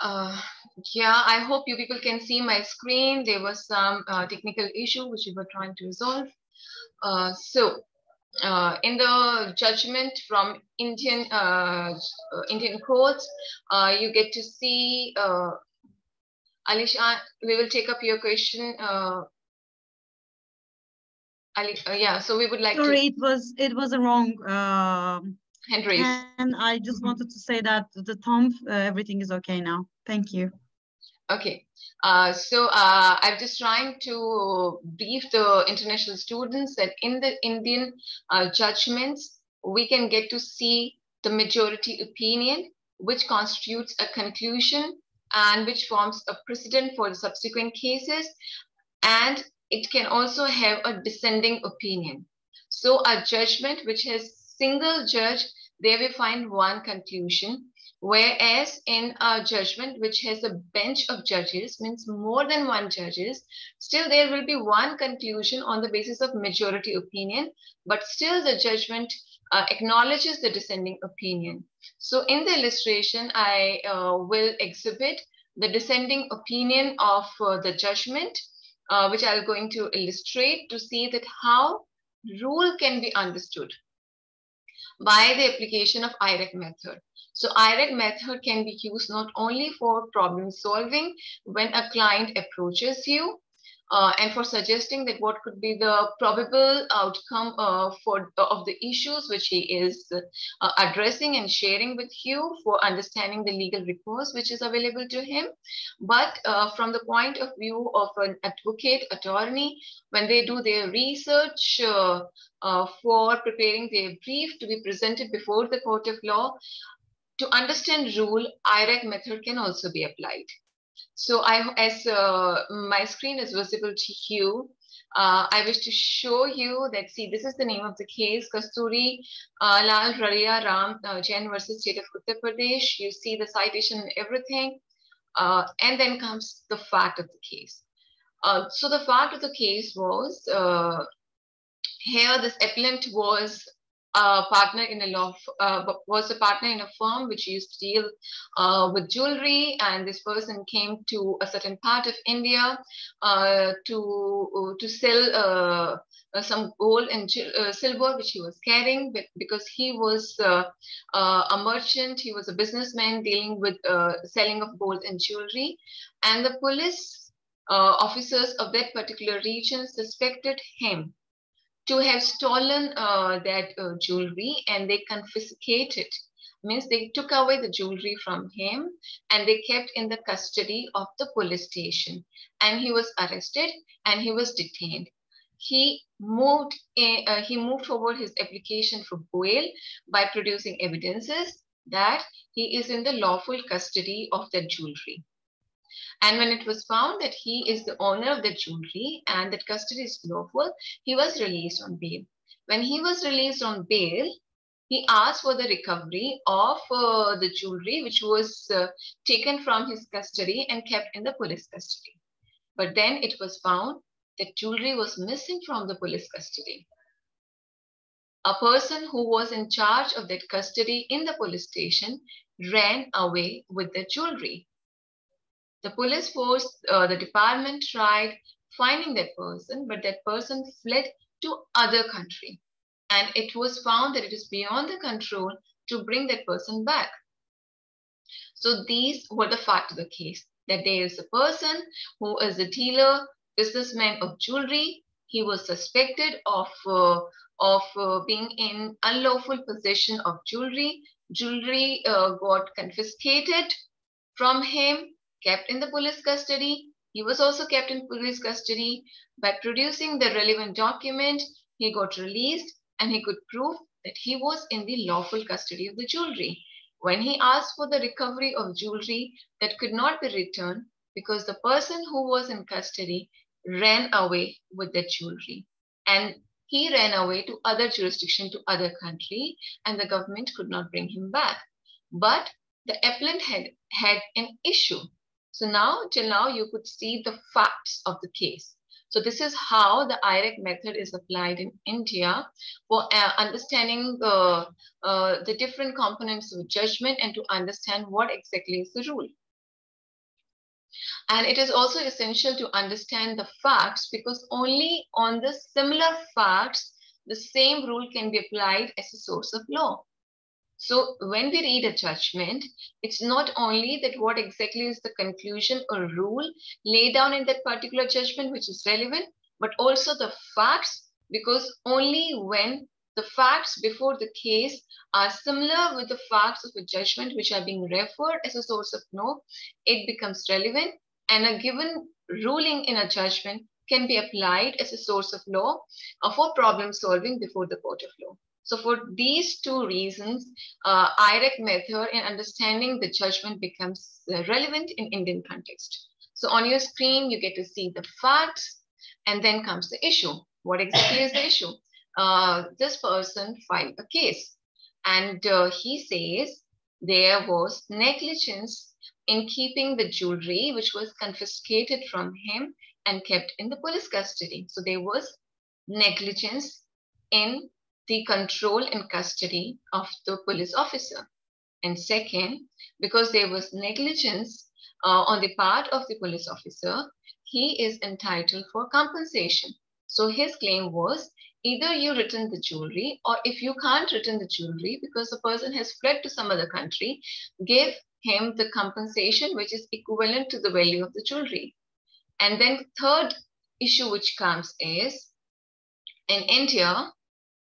Uh, yeah, I hope you people can see my screen. There was some uh, technical issue which we were trying to resolve. Uh, so, uh, in the judgment from Indian uh, uh, Indian courts, you get to see. Alisha, we will take up your question. Ali, yeah, so we would like Sorry, to. it was it was a wrong. Hand raised. And I just wanted to say that the thumb, uh, everything is okay now. Thank you. Okay. Uh, so uh, I'm just trying to brief the international students that in the Indian uh, judgments, we can get to see the majority opinion, which constitutes a conclusion and which forms a precedent for the subsequent cases. And it can also have a dissenting opinion. So a judgment which has single judge there we find one conclusion. Whereas in a judgment which has a bench of judges, means more than one judges, still there will be one conclusion on the basis of majority opinion, but still the judgment uh, acknowledges the dissenting opinion. So in the illustration, I uh, will exhibit the dissenting opinion of uh, the judgment, uh, which I'm going to illustrate to see that how rule can be understood by the application of IRAC method. So IRAC method can be used not only for problem solving when a client approaches you, uh, and for suggesting that what could be the probable outcome uh, for uh, of the issues which he is uh, addressing and sharing with you for understanding the legal recourse which is available to him. But uh, from the point of view of an advocate attorney when they do their research uh, for preparing their brief to be presented before the court of law to understand rule IRAC method can also be applied so I, as uh, my screen is visible to you, uh, I wish to show you that, see, this is the name of the case, Kasturi uh, Lal Ralia Ram uh, Jain versus State of Uttar Pradesh. You see the citation and everything. Uh, and then comes the fact of the case. Uh, so the fact of the case was, uh, here this appellant was a partner in a law uh, was a partner in a firm which used to deal uh, with jewelry and this person came to a certain part of india uh, to to sell uh, uh, some gold and uh, silver which he was carrying because he was a merchant he was a businessman dealing with selling of gold and jewelry. And the police officers of that particular region suspected him to have stolen uh, that uh, jewelry and they confiscated means they took away the jewelry from him and they kept in the custody of the police station. And he was arrested and he was detained. He moved uh, he moved forward his application for bail by producing evidences that he is in the lawful custody of the jewelry and when it was found that he is the owner of the jewelry and that custody is lawful, he was released on bail. When he was released on bail, he asked for the recovery of uh, the jewelry which was uh, taken from his custody and kept in the police custody. But then it was found that jewelry was missing from the police custody. A person who was in charge of that custody in the police station ran away with the jewelry. The police force, uh, the department tried finding that person, but that person fled to other country. And it was found that it is beyond the control to bring that person back. So these were the facts of the case, that there is a person who is a dealer, businessman of jewelry. He was suspected of, uh, of uh, being in unlawful possession of jewelry. Jewelry uh, got confiscated from him, kept in the police custody. He was also kept in police custody. By producing the relevant document, he got released and he could prove that he was in the lawful custody of the jewelry. When he asked for the recovery of jewelry that could not be returned because the person who was in custody ran away with the jewelry and he ran away to other jurisdiction to other country and the government could not bring him back but the appellant had had an issue so now till now you could see the facts of the case so this is how the IRAC method is applied in India for uh, understanding the, uh, the different components of judgment and to understand what exactly is the rule. And it is also essential to understand the facts because only on the similar facts, the same rule can be applied as a source of law. So when we read a judgment, it's not only that what exactly is the conclusion or rule laid down in that particular judgment which is relevant, but also the facts, because only when the facts before the case are similar with the facts of a judgment which are being referred as a source of law, it becomes relevant and a given ruling in a judgment can be applied as a source of law uh, for problem solving before the court of law. So for these two reasons, uh, IRAC method in understanding the judgment becomes uh, relevant in Indian context. So on your screen, you get to see the facts and then comes the issue. What exactly is the (coughs) issue? Uh, this person filed a case and uh, he says there was negligence in keeping the jewelry which was confiscated from him and kept in the police custody. So there was negligence in the control and custody of the police officer. And second, because there was negligence uh, on the part of the police officer, he is entitled for compensation. So his claim was either you return the jewelry or if you can't return the jewelry because the person has fled to some other country, give him the compensation which is equivalent to the value of the jewelry. And then third issue which comes is in India,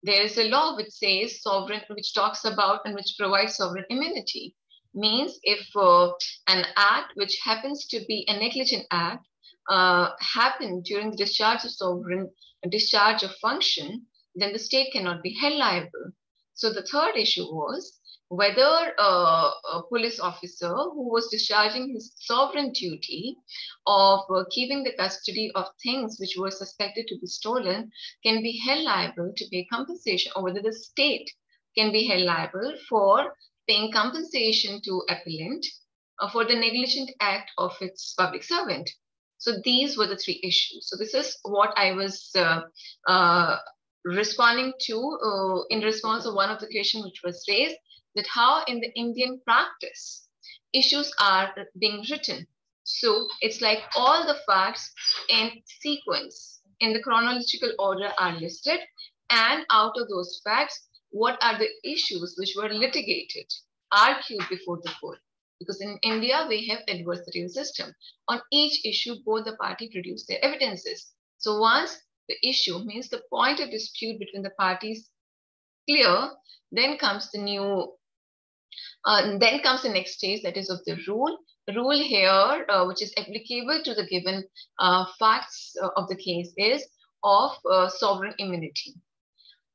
there is a law which says sovereign, which talks about and which provides sovereign immunity. Means if uh, an act which happens to be a negligent act uh, happened during the discharge of sovereign discharge of function, then the state cannot be held liable. So the third issue was whether uh, a police officer who was discharging his sovereign duty of uh, keeping the custody of things which were suspected to be stolen can be held liable to pay compensation or whether the state can be held liable for paying compensation to appellant uh, for the negligent act of its public servant. So these were the three issues. So this is what I was uh, uh, responding to uh, in response to one of the questions which was raised that how in the Indian practice issues are being written. So it's like all the facts in sequence in the chronological order are listed and out of those facts, what are the issues which were litigated, argued before the court? Because in India, we have adversarial system. On each issue, both the party produce their evidences. So once the issue means the point of dispute between the parties clear, then comes the new uh, then comes the next stage that is of the rule. Rule here, uh, which is applicable to the given uh, facts uh, of the case is of uh, sovereign immunity.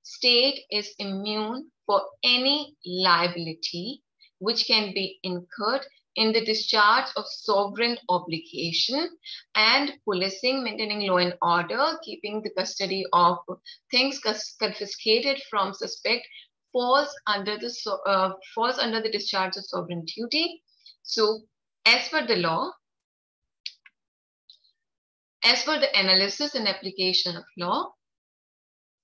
State is immune for any liability which can be incurred in the discharge of sovereign obligation and policing, maintaining law and order, keeping the custody of things confiscated from suspect falls under the uh, falls under the discharge of sovereign duty. So as per the law, As per the analysis and application of law,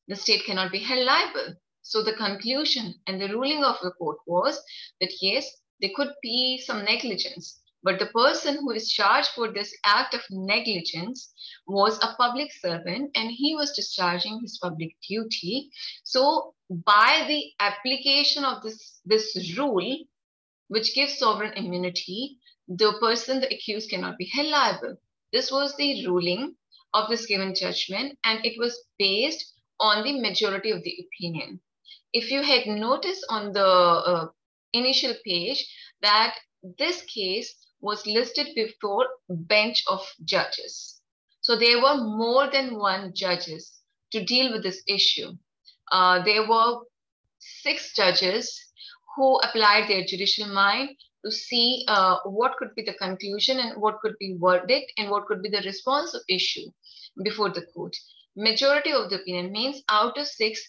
the state cannot be held liable. So the conclusion and the ruling of the court was that yes, there could be some negligence, but the person who is charged for this act of negligence was a public servant and he was discharging his public duty. So by the application of this, this rule, which gives sovereign immunity, the person, the accused cannot be held liable. This was the ruling of this given judgment and it was based on the majority of the opinion. If you had noticed on the uh, initial page that this case was listed before bench of judges. So there were more than one judges to deal with this issue. Uh, there were six judges who applied their judicial mind to see uh, what could be the conclusion and what could be verdict and what could be the response of issue before the court. Majority of the opinion means out of six,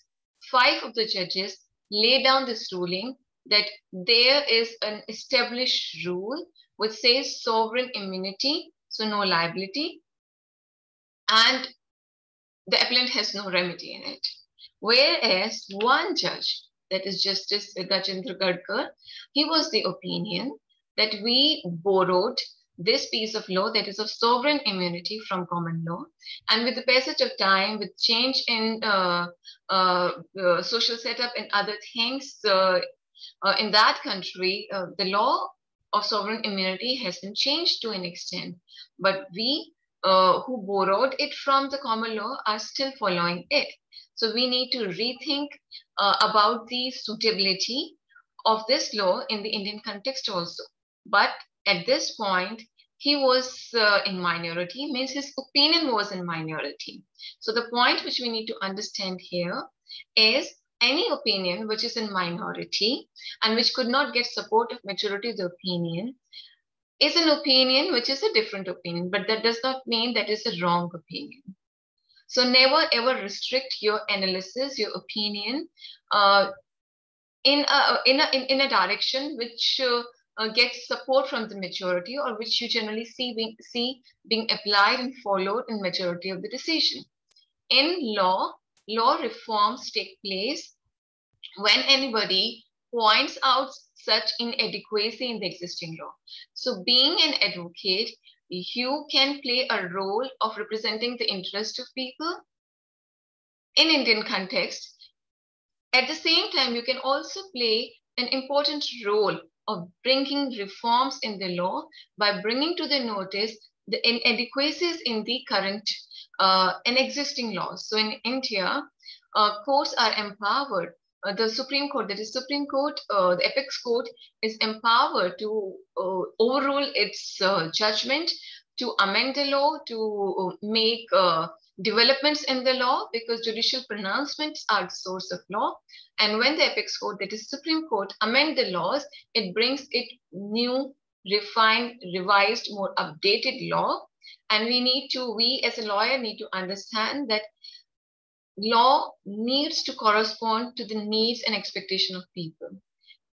five of the judges lay down this ruling that there is an established rule which says sovereign immunity, so no liability, and the appellant has no remedy in it. Whereas one judge that is Justice Gajendragadkar, he was the opinion that we borrowed this piece of law that is of sovereign immunity from common law. And with the passage of time, with change in uh, uh, uh, social setup and other things uh, uh, in that country, uh, the law of sovereign immunity has been changed to an extent. But we who borrowed it from the common law are still following it. So we need to rethink uh, about the suitability of this law in the Indian context also. But at this point, he was uh, in minority, means his opinion was in minority. So the point which we need to understand here is any opinion which is in minority and which could not get support of majority of the opinion is an opinion which is a different opinion, but that does not mean that is a wrong opinion. So never ever restrict your analysis, your opinion uh, in, a, in, a, in, in a direction which uh, uh, gets support from the majority or which you generally see being, see being applied and followed in majority of the decision. In law, law reforms take place when anybody points out such inadequacy in the existing law. So being an advocate, you can play a role of representing the interest of people in Indian context. At the same time, you can also play an important role of bringing reforms in the law by bringing to the notice the inadequacies in the current uh, and existing laws. So in India, uh, courts are empowered uh, the Supreme Court, that is Supreme Court, uh, the apex court is empowered to uh, overrule its uh, judgment, to amend the law, to uh, make developments in the law because judicial pronouncements are the source of law. And when the apex court, that is Supreme Court, amend the laws, it brings it new, refined, revised, more updated law. And we need to, we as a lawyer need to understand that law needs to correspond to the needs and expectation of people.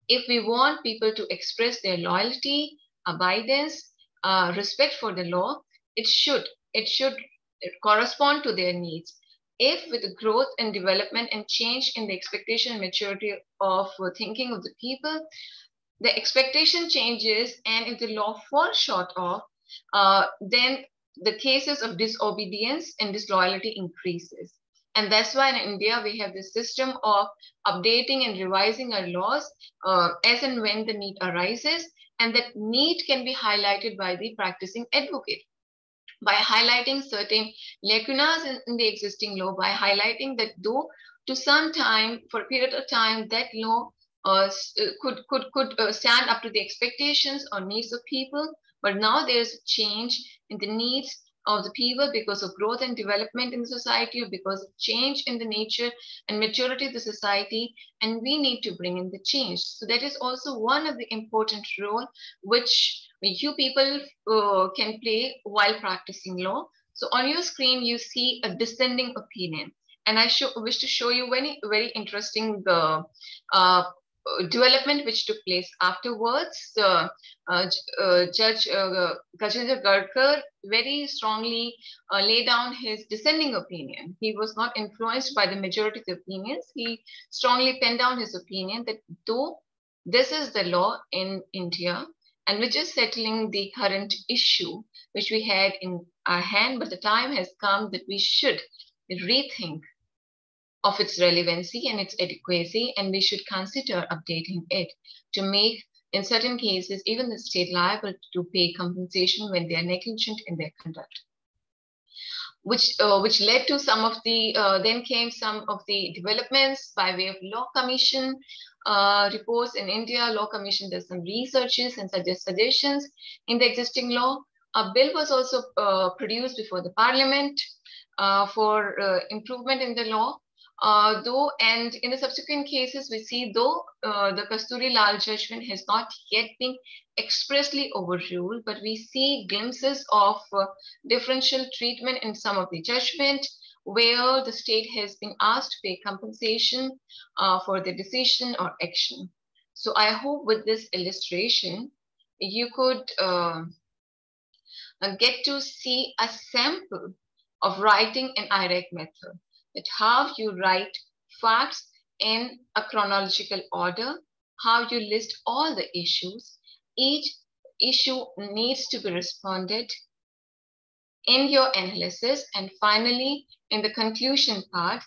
If we want people to express their loyalty, abidance, uh, respect for the law, it should it should correspond to their needs. If with the growth and development and change in the expectation and maturity of thinking of the people, the expectation changes and if the law falls short of, uh, then the cases of disobedience and disloyalty increases. And that's why in India, we have this system of updating and revising our laws uh, as and when the need arises. And that need can be highlighted by the practicing advocate by highlighting certain lacunas in, in the existing law, by highlighting that though to some time, for a period of time, that law uh, uh could could could uh, stand up to the expectations or needs of people, but now there's a change in the needs of the people because of growth and development in the society or because of change in the nature and maturity of the society and we need to bring in the change. So that is also one of the important role which you people uh, can play while practicing law. So on your screen you see a dissenting opinion. And i show, wish to show you very very interesting uh, uh, development which took place afterwards, uh, uh, uh, Judge uh, Gajendragadkar very strongly uh, laid down his dissenting opinion. He was not influenced by the majority of the opinions. He strongly penned down his opinion that though this is the law in India and which is settling the current issue which we had in our hand, but the time has come that we should rethink of its relevancy and its adequacy, and we should consider updating it to make, in certain cases, even the state liable to pay compensation when they are negligent in their conduct. Which, uh, which led to some of the, uh, then came some of the developments by way of law commission uh, reports in India. Law commission does some researches and suggests suggestions in the existing law. A bill was also uh, produced before the parliament uh, for uh, improvement in the law. Uh, though, and in the subsequent cases, we see though uh, the Kasturi Lal judgment has not yet been expressly overruled, but we see glimpses of uh, differential treatment in some of the judgment where the state has been asked to pay compensation uh, for the decision or action. So I hope with this illustration, you could uh, get to see a sample of writing an IRAC method that how you write facts in a chronological order, how you list all the issues. Each issue needs to be responded in your analysis. And finally, in the conclusion part,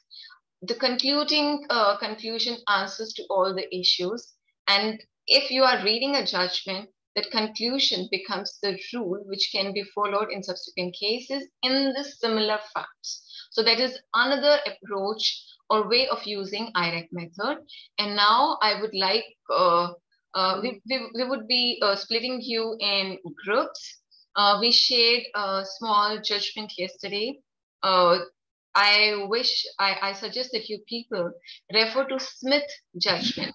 the concluding uh, conclusion answers to all the issues. And if you are reading a judgment, that conclusion becomes the rule which can be followed in subsequent cases in the similar facts. So that is another approach or way of using IRAC method. And now I would like, uh, uh, we, we, we, would be uh, splitting you in groups. Uh, we shared a small judgment yesterday. Uh, I wish, I, I suggest that you people refer to Smith judgment.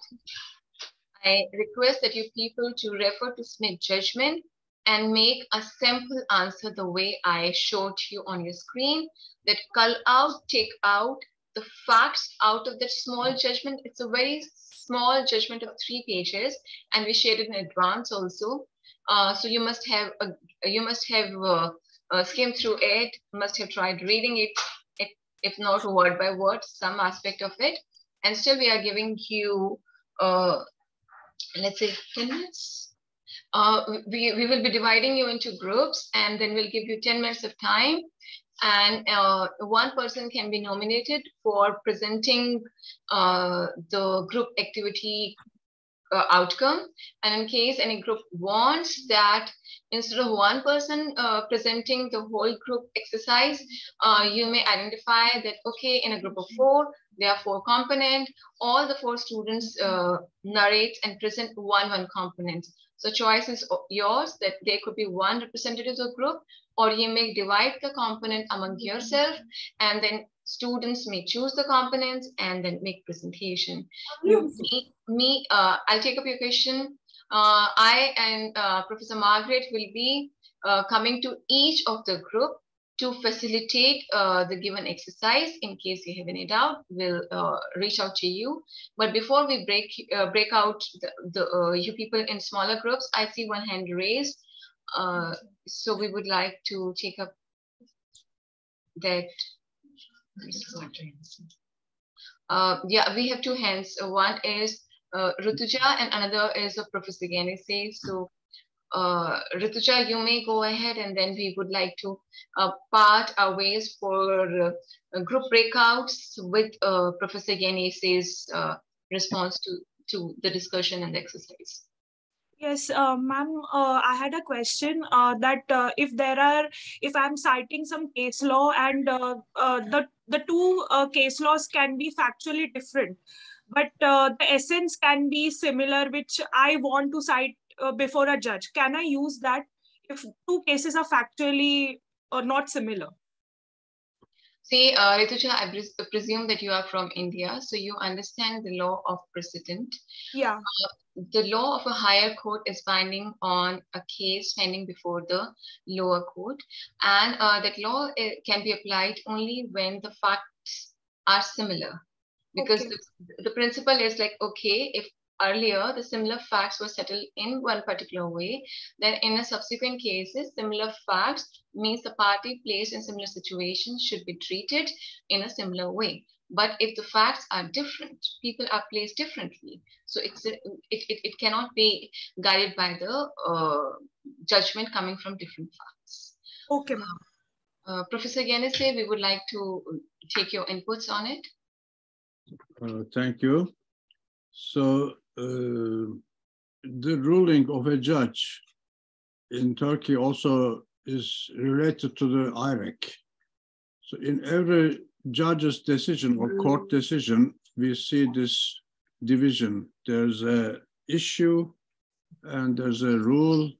I request that you people to refer to Smith judgment and make a simple answer the way I showed you on your screen that cull out, take out the facts out of that small judgment. It's a very small judgment of three pages and we shared it in advance also. Uh, so you must have a, you must have uh, uh, skimmed through it, must have tried reading it, it, if not word by word, some aspect of it. And still we are giving you, uh, let's say 10 minutes. Uh, we, we will be dividing you into groups and then we'll give you 10 minutes of time and uh, one person can be nominated for presenting uh, the group activity uh, outcome. And in case any group wants that instead of one person uh, presenting the whole group exercise, you may identify that, okay, in a group of four, there are four component, all the four students narrate and present one, one component. So choice is yours that there could be one representative of the group or you may divide the component among yourself and then students may choose the components and then make presentation. me, me uh, I'll take up your question. Uh, I and uh, Professor Margaret will be uh, coming to each of the group to facilitate uh, the given exercise. In case you have any doubt, we'll uh, reach out to you. But before we break break out the, the you people in smaller groups, I see one hand raised. Uh, so we would like to take up that. Uh, yeah, we have two hands. Uh, one is uh, Rutuja and another is of Professor Yenisey. So uh, Rituja, you may go ahead and then we would like to uh, part our ways for uh, group breakouts with uh, Professor Yenisey's uh, response to, to the discussion and the exercise. Yes, uh, ma'am, uh, I had a question uh, that uh, if there are, if I'm citing some case law and uh, uh, the, the two case laws can be factually different, but the essence can be similar, which I want to cite before a judge. Can I use that if two cases are factually or not similar? See, uh, Rituja, I pres presume that you are from India, so you understand the law of precedent. Yeah. Uh, the law of a higher court is binding on a case pending before the lower court, and uh, that law uh, can be applied only when the facts are similar. Because okay. the, the principle is like, okay, if earlier the similar facts were settled in one particular way, then in a subsequent cases, similar facts means the party placed in similar situations should be treated in a similar way. But if the facts are different, people are placed differently. So it's a, it, it, it cannot be guided by the uh, judgment coming from different facts. Okay, ma'am. Uh, Professor Yenisey, we would like to take your inputs on it. Uh, thank you. So uh, Uh, the ruling of a judge in Turkey also is related to the IRAC. So in every judge's decision or court decision, we see this division. There's a issue and there's a rule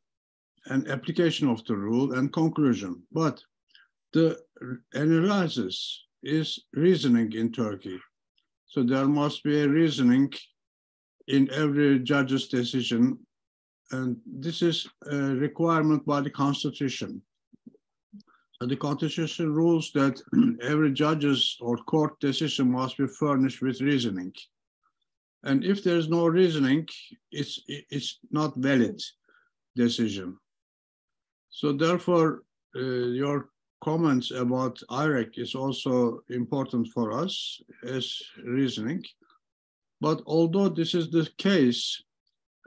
and application of the rule and conclusion. But the analysis is reasoning in Turkey. So there must be a reasoning in every judge's decision. And this is a requirement by the constitution. The constitution rules that (clears throat) every judge's or court decision must be furnished with reasoning. And if there's no reasoning, it's, it's not valid decision. So therefore, uh, your comments about IRAC is also important for us as reasoning. But although this is the case,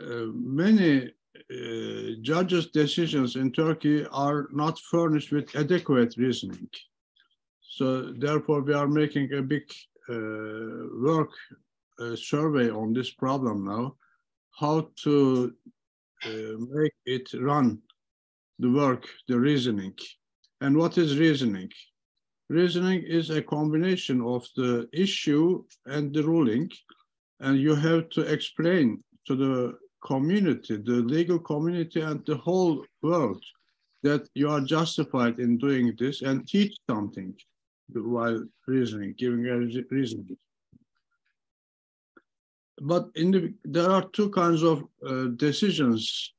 uh, many uh, judges' decisions in Turkey are not furnished with adequate reasoning. So therefore, we are making a big uh, work uh, survey on this problem now, how to uh, make it run the work, the reasoning. And what is reasoning? Reasoning is a combination of the issue and the ruling, and you have to explain to the community, the legal community and the whole world that you are justified in doing this and teach something while reasoning, giving a reasoning. But in the, there are two kinds of uh, decisions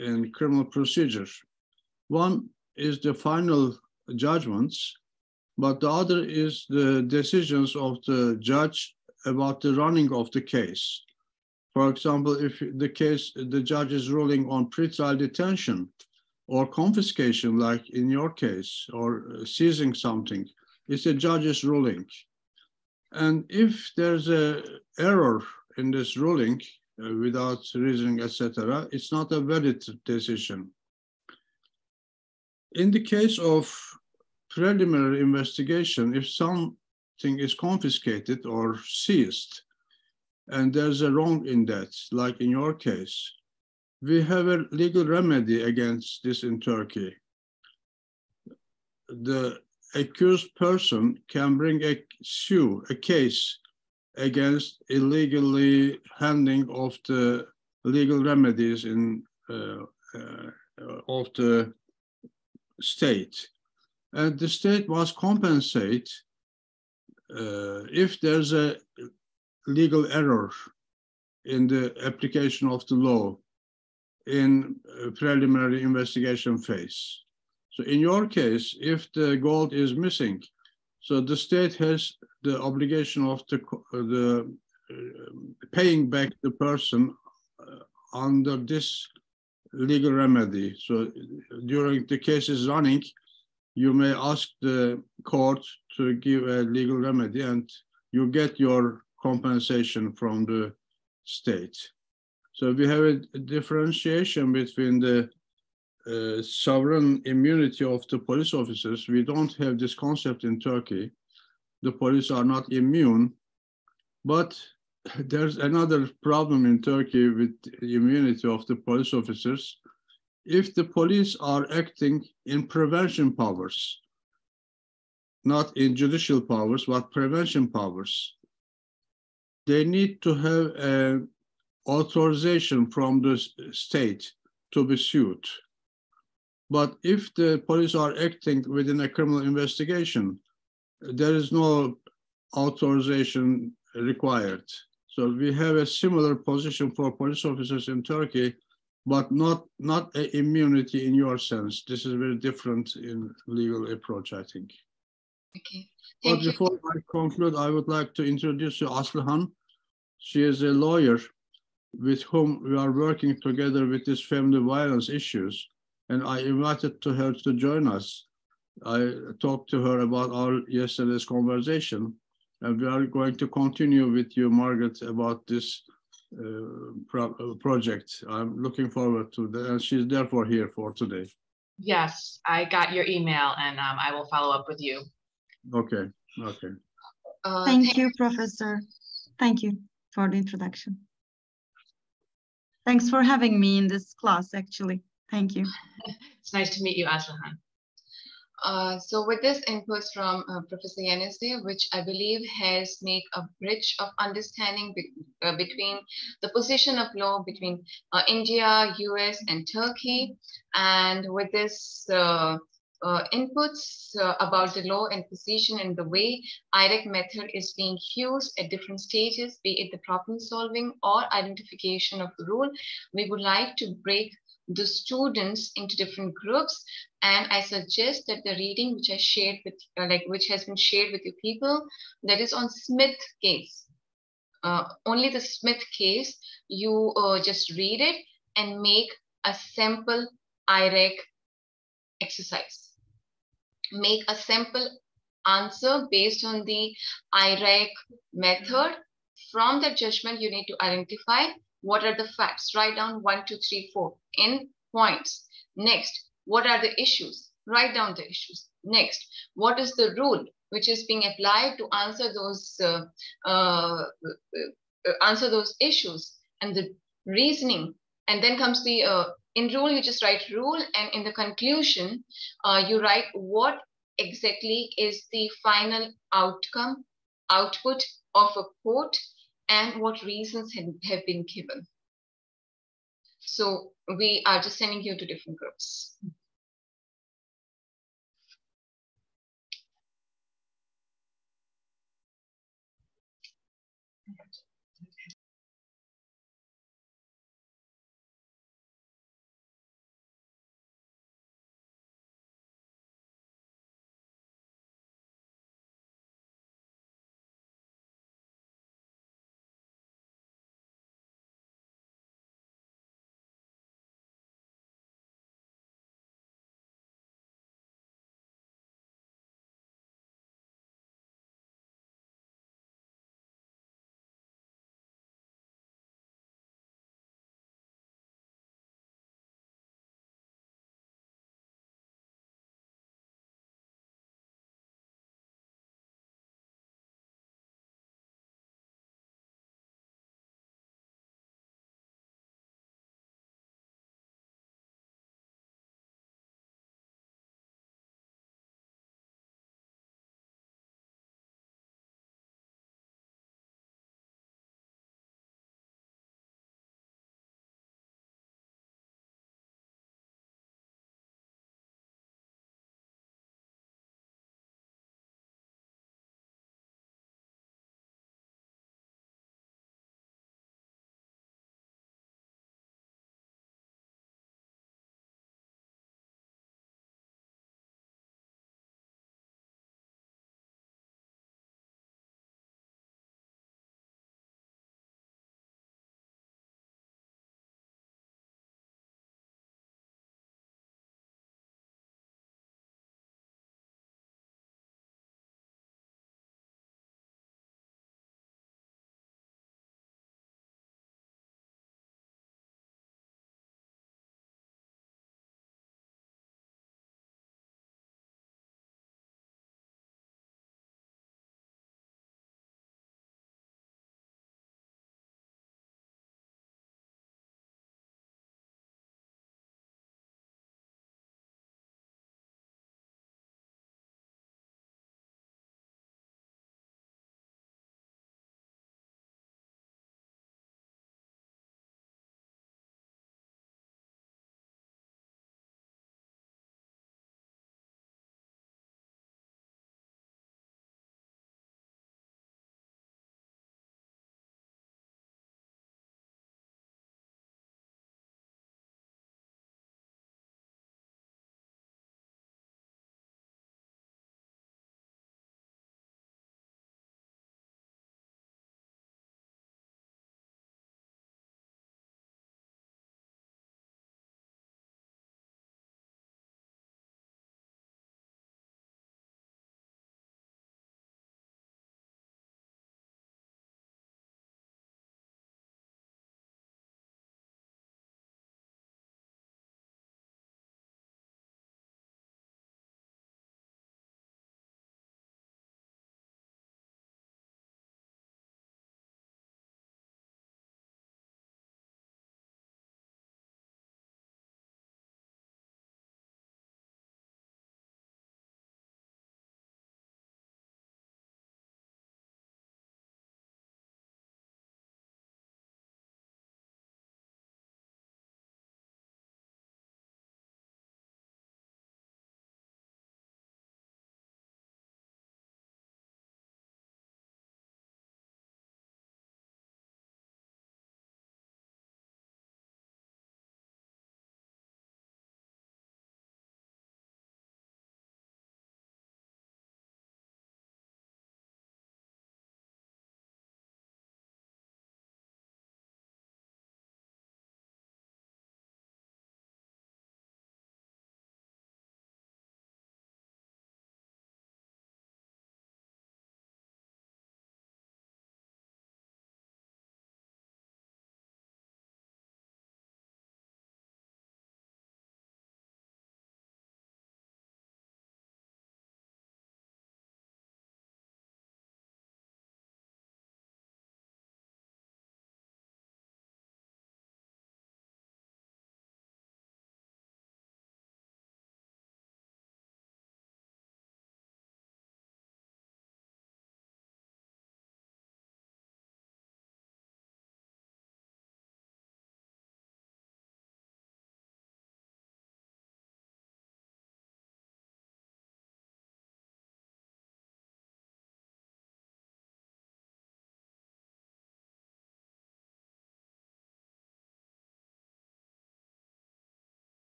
in criminal procedure. One is the final judgments, but the other is the decisions of the judge about the running of the case. For example, if the case, the judge is ruling on pretrial detention or confiscation, like in your case, or seizing something, it's a judge's ruling. And if there's a error in this ruling uh, without reasoning, etc., it's not a valid decision. In the case of preliminary investigation, if something is confiscated or seized, and there's a wrong in that, like in your case, we have a legal remedy against this in Turkey. The accused person can bring a sue, a case against illegally handing of the legal remedies in uh, uh, of the state. And the state must compensate if there's a legal error in the application of the law in preliminary investigation phase. So in your case, if the gold is missing, so the state has the obligation of the, the uh, paying back the person uh, under this legal remedy. So during the case is running, you may ask the court to give a legal remedy and you get your compensation from the state. So we have a differentiation between the uh, sovereign immunity of the police officers. We don't have this concept in Turkey. The police are not immune, but (laughs) there's another problem in Turkey with immunity of the police officers. If the police are acting in prevention powers, not in judicial powers, but prevention powers, they need to have an authorization from the state to be sued. But if the police are acting within a criminal investigation, there is no authorization required. So we have a similar position for police officers in Turkey, but not not a immunity in your sense. This is very different in legal approach, I think. Okay. Thank but you. before I conclude, I would like to introduce you Aslihan. She is a lawyer with whom we are working together with these family violence issues. And I invited to her to join us. I talked to her about our yesterday's conversation, and we are going to continue with you, Margaret, about this pro uh, project. I'm looking forward to that, and she's therefore here for today. Yes, I got your email and um, I will follow up with you. Okay, okay. Uh, Thank you, Professor. Thank you for the introduction. Thanks for having me in this class, actually. Thank you. (laughs) It's nice to meet you, Aslihan. Uh, so with this input from uh, Professor Yenisey, which I believe has made a bridge of understanding be uh, between the position of law between uh, India, US, and Turkey, and with this uh, inputs about the law and position and the way IRAC method is being used at different stages, be it the problem solving or identification of the rule, we would like to break the students into different groups. And i suggest that the reading which i shared with uh, like which has been shared with you people that is on smith case. Uh, only the smith case you uh, just read it and make a simple IRAC exercise. Make a simple answer based on the IRAC method. From the judgment you need to identify what are the facts? Write down one, two, three, four in points. Next, what are the issues? Write down the issues. Next, what is the rule which is being applied to answer those uh, uh, uh, answer those issues and the reasoning. And then comes the uh, in rule you just write rule, and in the conclusion uh, you write what exactly is the final outcome output of a court and what reasons have been given. So we are just sending you to different groups.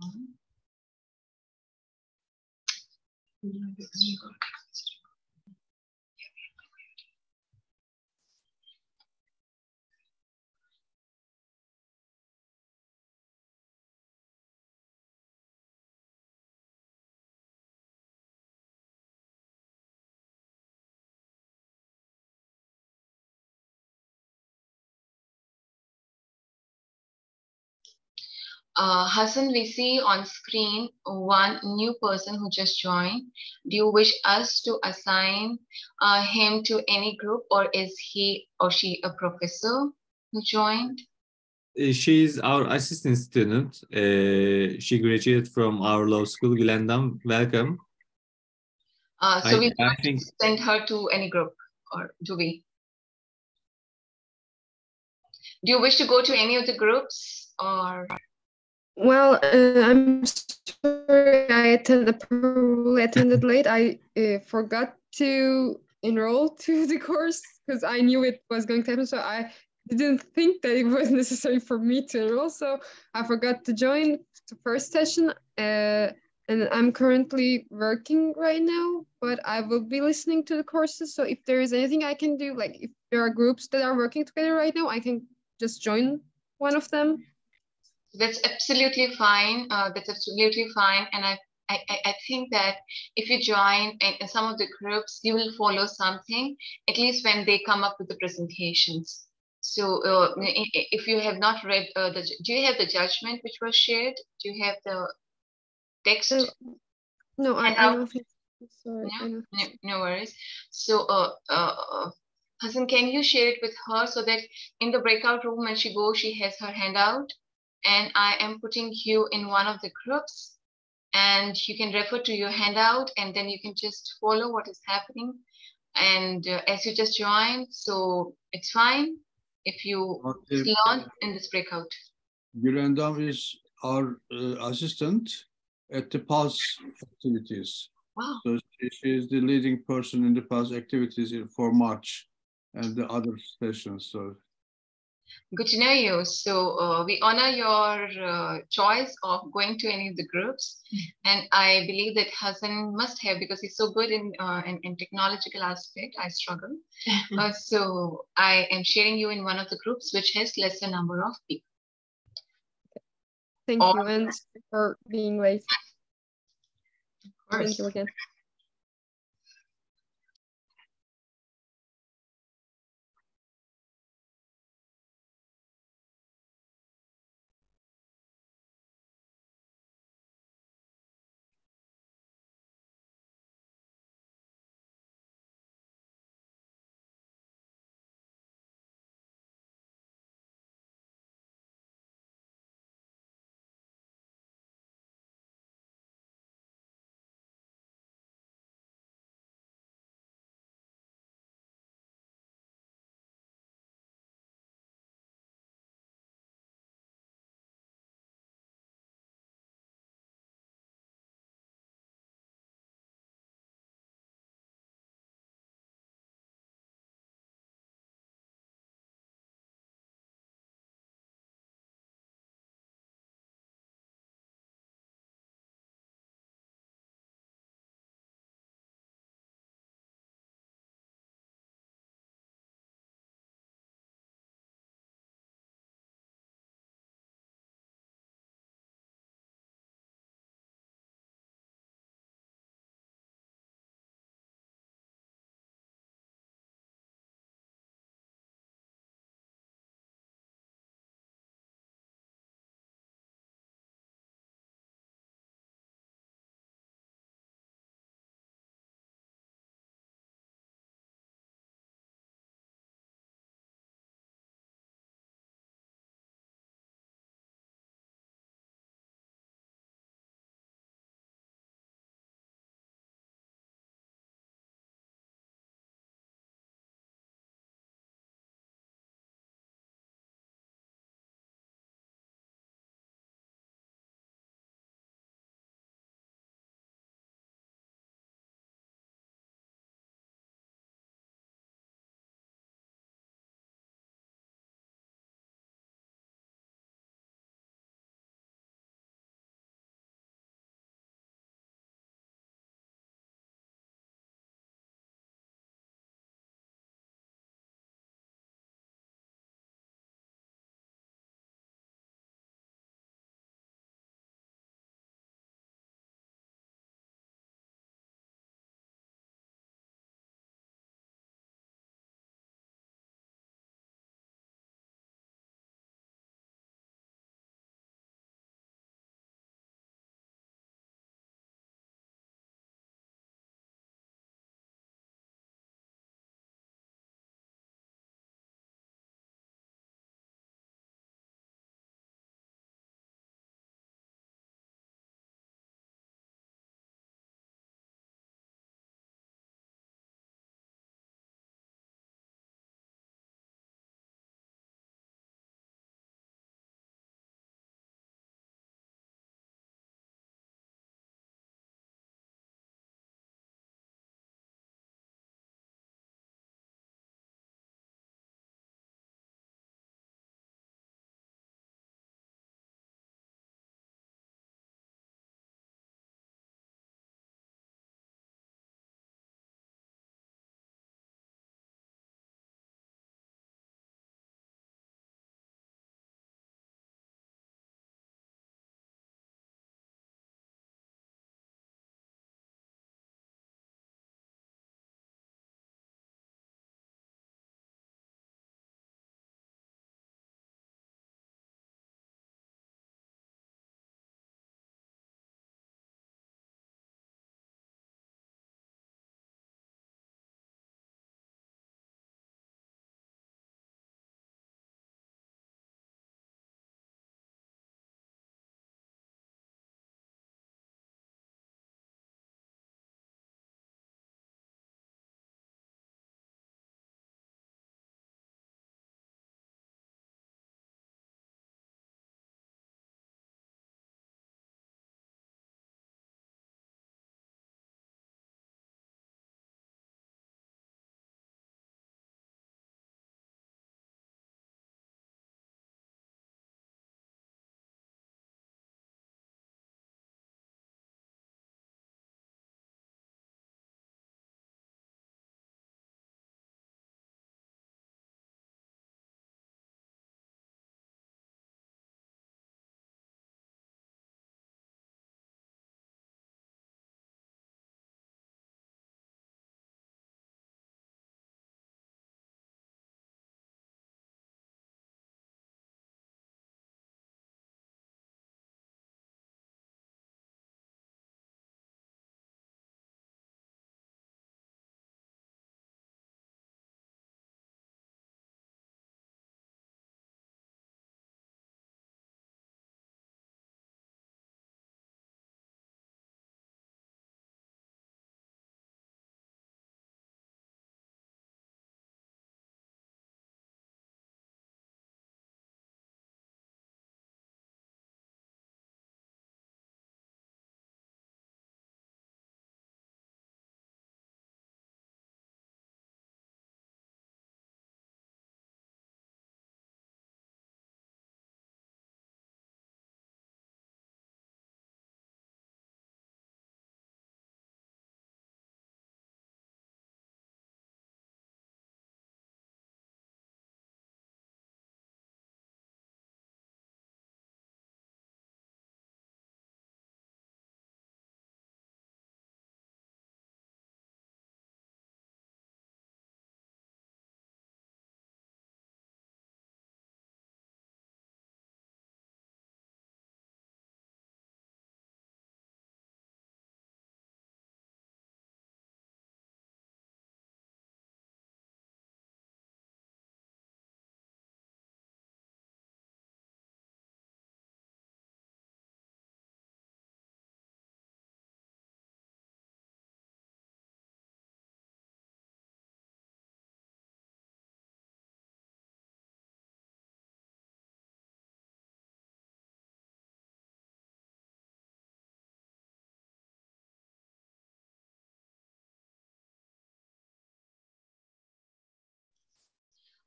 うん。Uh, Hassan, we see on screen one new person who just joined. Do you wish us to assign uh, him to any group or is he or she a professor who joined? She is our assistant student. Uh, she graduated from our law school, Gülendam. Welcome. Uh, so I- we I can't think- send her to any group or do we? Do you wish to go to any of the groups or? Well, uh, I'm sorry I attended attended late. I uh, forgot to enroll (laughs) to the course because I knew it was going to happen. So I didn't think that it was (laughs) necessary for me to enroll. So I forgot to join the first session. Uh, and I'm currently working right now, but I will be listening to the courses. So if there is anything I can do, like if there are groups that are working together right now, I can just join one of them. That's absolutely fine. Uh, that's absolutely fine. And I I, I, think that if you join in, in some of the groups, you will follow something, at least when they come up with the presentations. So uh, if you have not read uh, the, do you have the judgment which was shared? Do you have the text? No, I, I don't think. Sorry, no, no, no worries. So, uh, uh, Hassan, can you share it with her so that in the breakout room when she goes, she has her hand out, and I am putting you in one of the groups, and you can refer to your handout, and then you can just follow what is happening. And uh, as you just joined, so it's fine if you Okay. learn in this breakout. Gülendam is our uh, assistant at the pulse activities. Wow. So she, she is the leading person in the pulse activities for March and the other sessions. So Good to know you. So uh, we honor your uh, choice of going to any of the groups, and I believe that Hassan must have because he's so good in uh, in, in technological aspect. I struggle, uh, so I am sharing you in one of the groups which has lesser number of people. Thank Or- you, and for being late. course. Thank you again.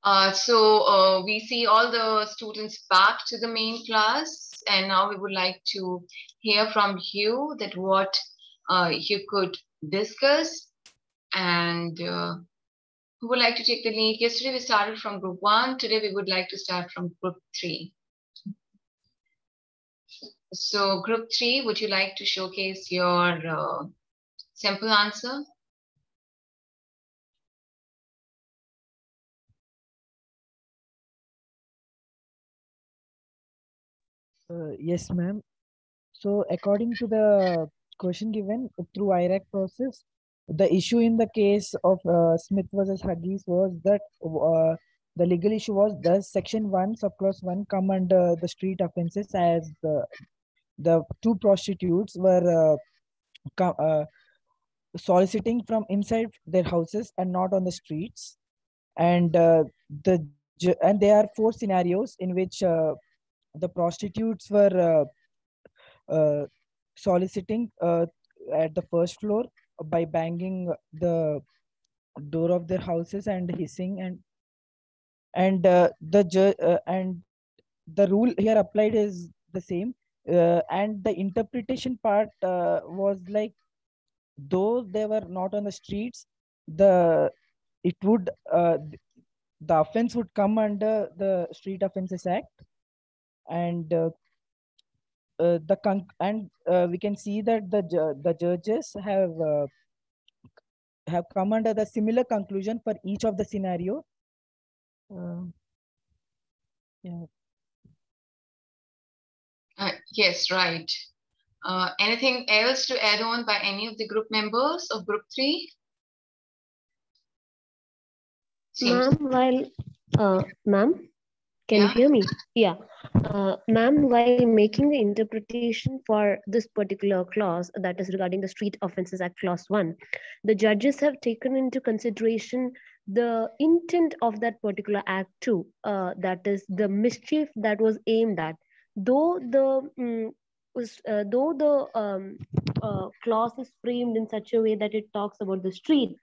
Uh, so uh, we see all the students back to the main class and now we would like to hear from you that what uh, you could discuss and uh, who would like to take the lead? Yesterday we started from group one, today we would like to start from group three. So group three, would you like to showcase your uh, simple answer? Uh, yes, ma'am. So according to the question given through IRAC process, the issue in the case of uh, Smith versus Hughes was that uh, the legal issue was does section 1 subclause 1 come under the street offenses as the, the two prostitutes were uh, uh, soliciting from inside their houses and not on the streets and uh, the and there are four scenarios in which uh, the prostitutes were uh, uh, soliciting uh, at the first floor by banging the door of their houses and hissing and and uh, the ju- uh, and the rule here applied is the same uh, and the interpretation part was like though they were not on the streets the it would the offense would come under the street offenses act and uh, uh, the con- and uh, we can see that the ju- the judges have uh, have come under the similar conclusion for each of the scenario uh, yeah Uh, yes, right. Uh, anything else to add on by any of the group members of group three? Ma'am, while, uh, ma'am, can you hear me? Yeah. Uh, ma'am, while making the interpretation for this particular clause, that is regarding the Street Offences Act Clause 1, the judges have taken into consideration the intent of that particular act too, uh, that is the mischief that was aimed at. Though the mm, was, uh, though the um, uh, clause is framed in such a way that it talks about the street,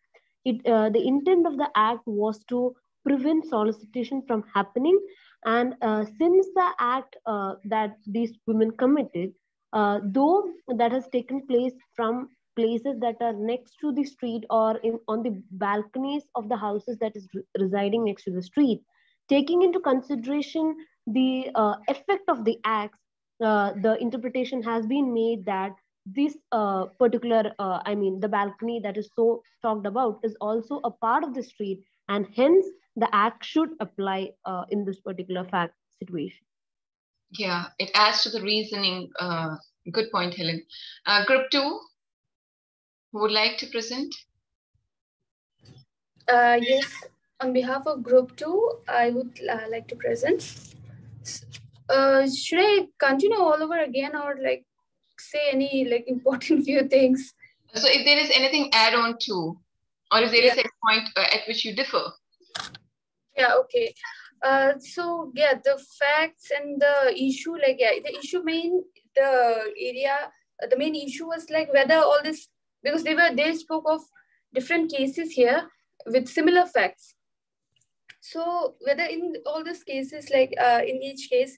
it uh, the intent of the act was to prevent solicitation from happening and uh, since the act uh, that these women committed uh, though that has taken place from places that are next to the street or in on the balconies of the houses that is re- residing next to the street taking into consideration the uh, effect of the acts uh, the interpretation has been made that this uh, particular i mean the balcony that is so talked about is also a part of the street and hence the act should apply uh, in this particular fact situation Yeah, it adds to the reasoning. Uh, good point, Helen. Uh, group two, who would like to present? Uh, yes, on behalf of Group 2, I would uh, like to present. Uh, should I continue all over again or like say any like (laughs) important few things? So if there is anything add on to, or if there is a point uh, at which you differ. Yeah, okay. Uh, so yeah, the facts and the issue, like yeah, the issue main the area, uh, the main issue was like whether all this because they were they spoke of different cases here with similar facts. So whether in all these cases, like uh, in each case,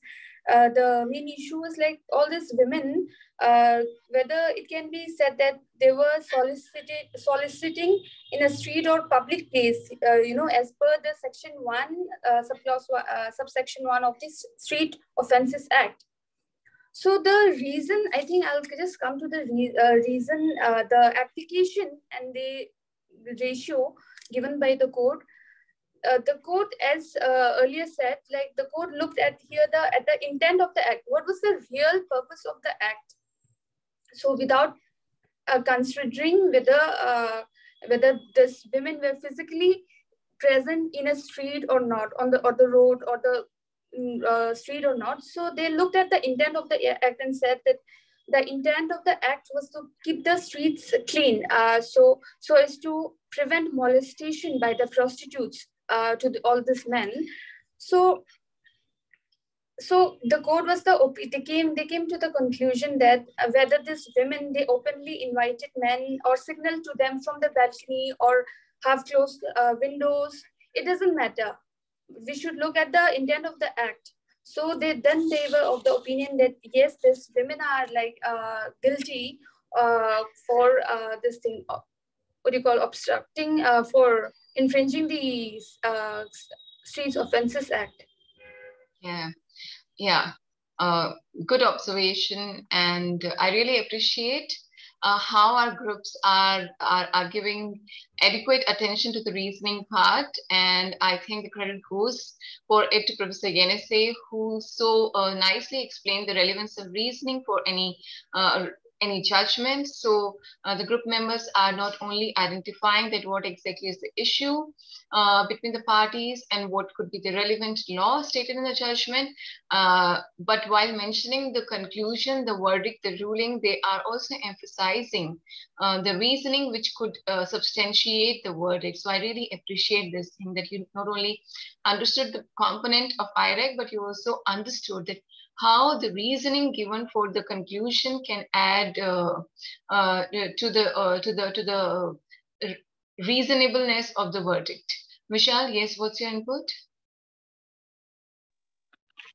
uh, the main issue was like all these women, uh, whether it can be said that they were solicited, soliciting in a street or public place, uh, you know, as per the section one, uh, subclause, uh, subsection one of this Street Offences Act. So the reason, I think I'll just come to the re- reason, the application and the ratio given by the court uh, the court, as uh, earlier said, like the court looked at here the at the intent of the act. What was the real purpose of the act? So without uh, considering whether uh, whether these women were physically present in a street or not, on the or the road or the mm, uh, street or not. So they looked at the intent of the act and said that the intent of the act was to keep the streets clean, uh, so so as to prevent molestation by the prostitutes uh, to the, all these men. So, so the court was the they came they came to the conclusion that uh, whether these women they openly invited men or signaled to them from the balcony or have closed uh, windows, it doesn't matter. we should look at the intent of the act. So they then they were of the opinion that yes, these women are like uh, guilty uh, for uh, this thing. Uh, what do you call obstructing for infringing the uh, Streets Offences Act. Yeah, yeah. Uh, good observation, and I really appreciate uh, how our groups are, are, are giving adequate attention to the reasoning part. And I think the credit goes for it to Professor Yenisey, who so uh, nicely explained the relevance of reasoning for any uh, any judgment. So uh, the group members are not only identifying that what exactly is the issue uh, between the parties and what could be the relevant law stated in the judgment, uh, but while mentioning the conclusion, the verdict, the ruling, they are also emphasizing uh, the reasoning which could uh, substantiate the verdict. So I really appreciate this thing that you not only understood the component of IRAC, but you also understood that how the reasoning given for the conclusion can add uh, uh, to the uh, to the to the reasonableness of the verdict. Vishal, yes, what's your input?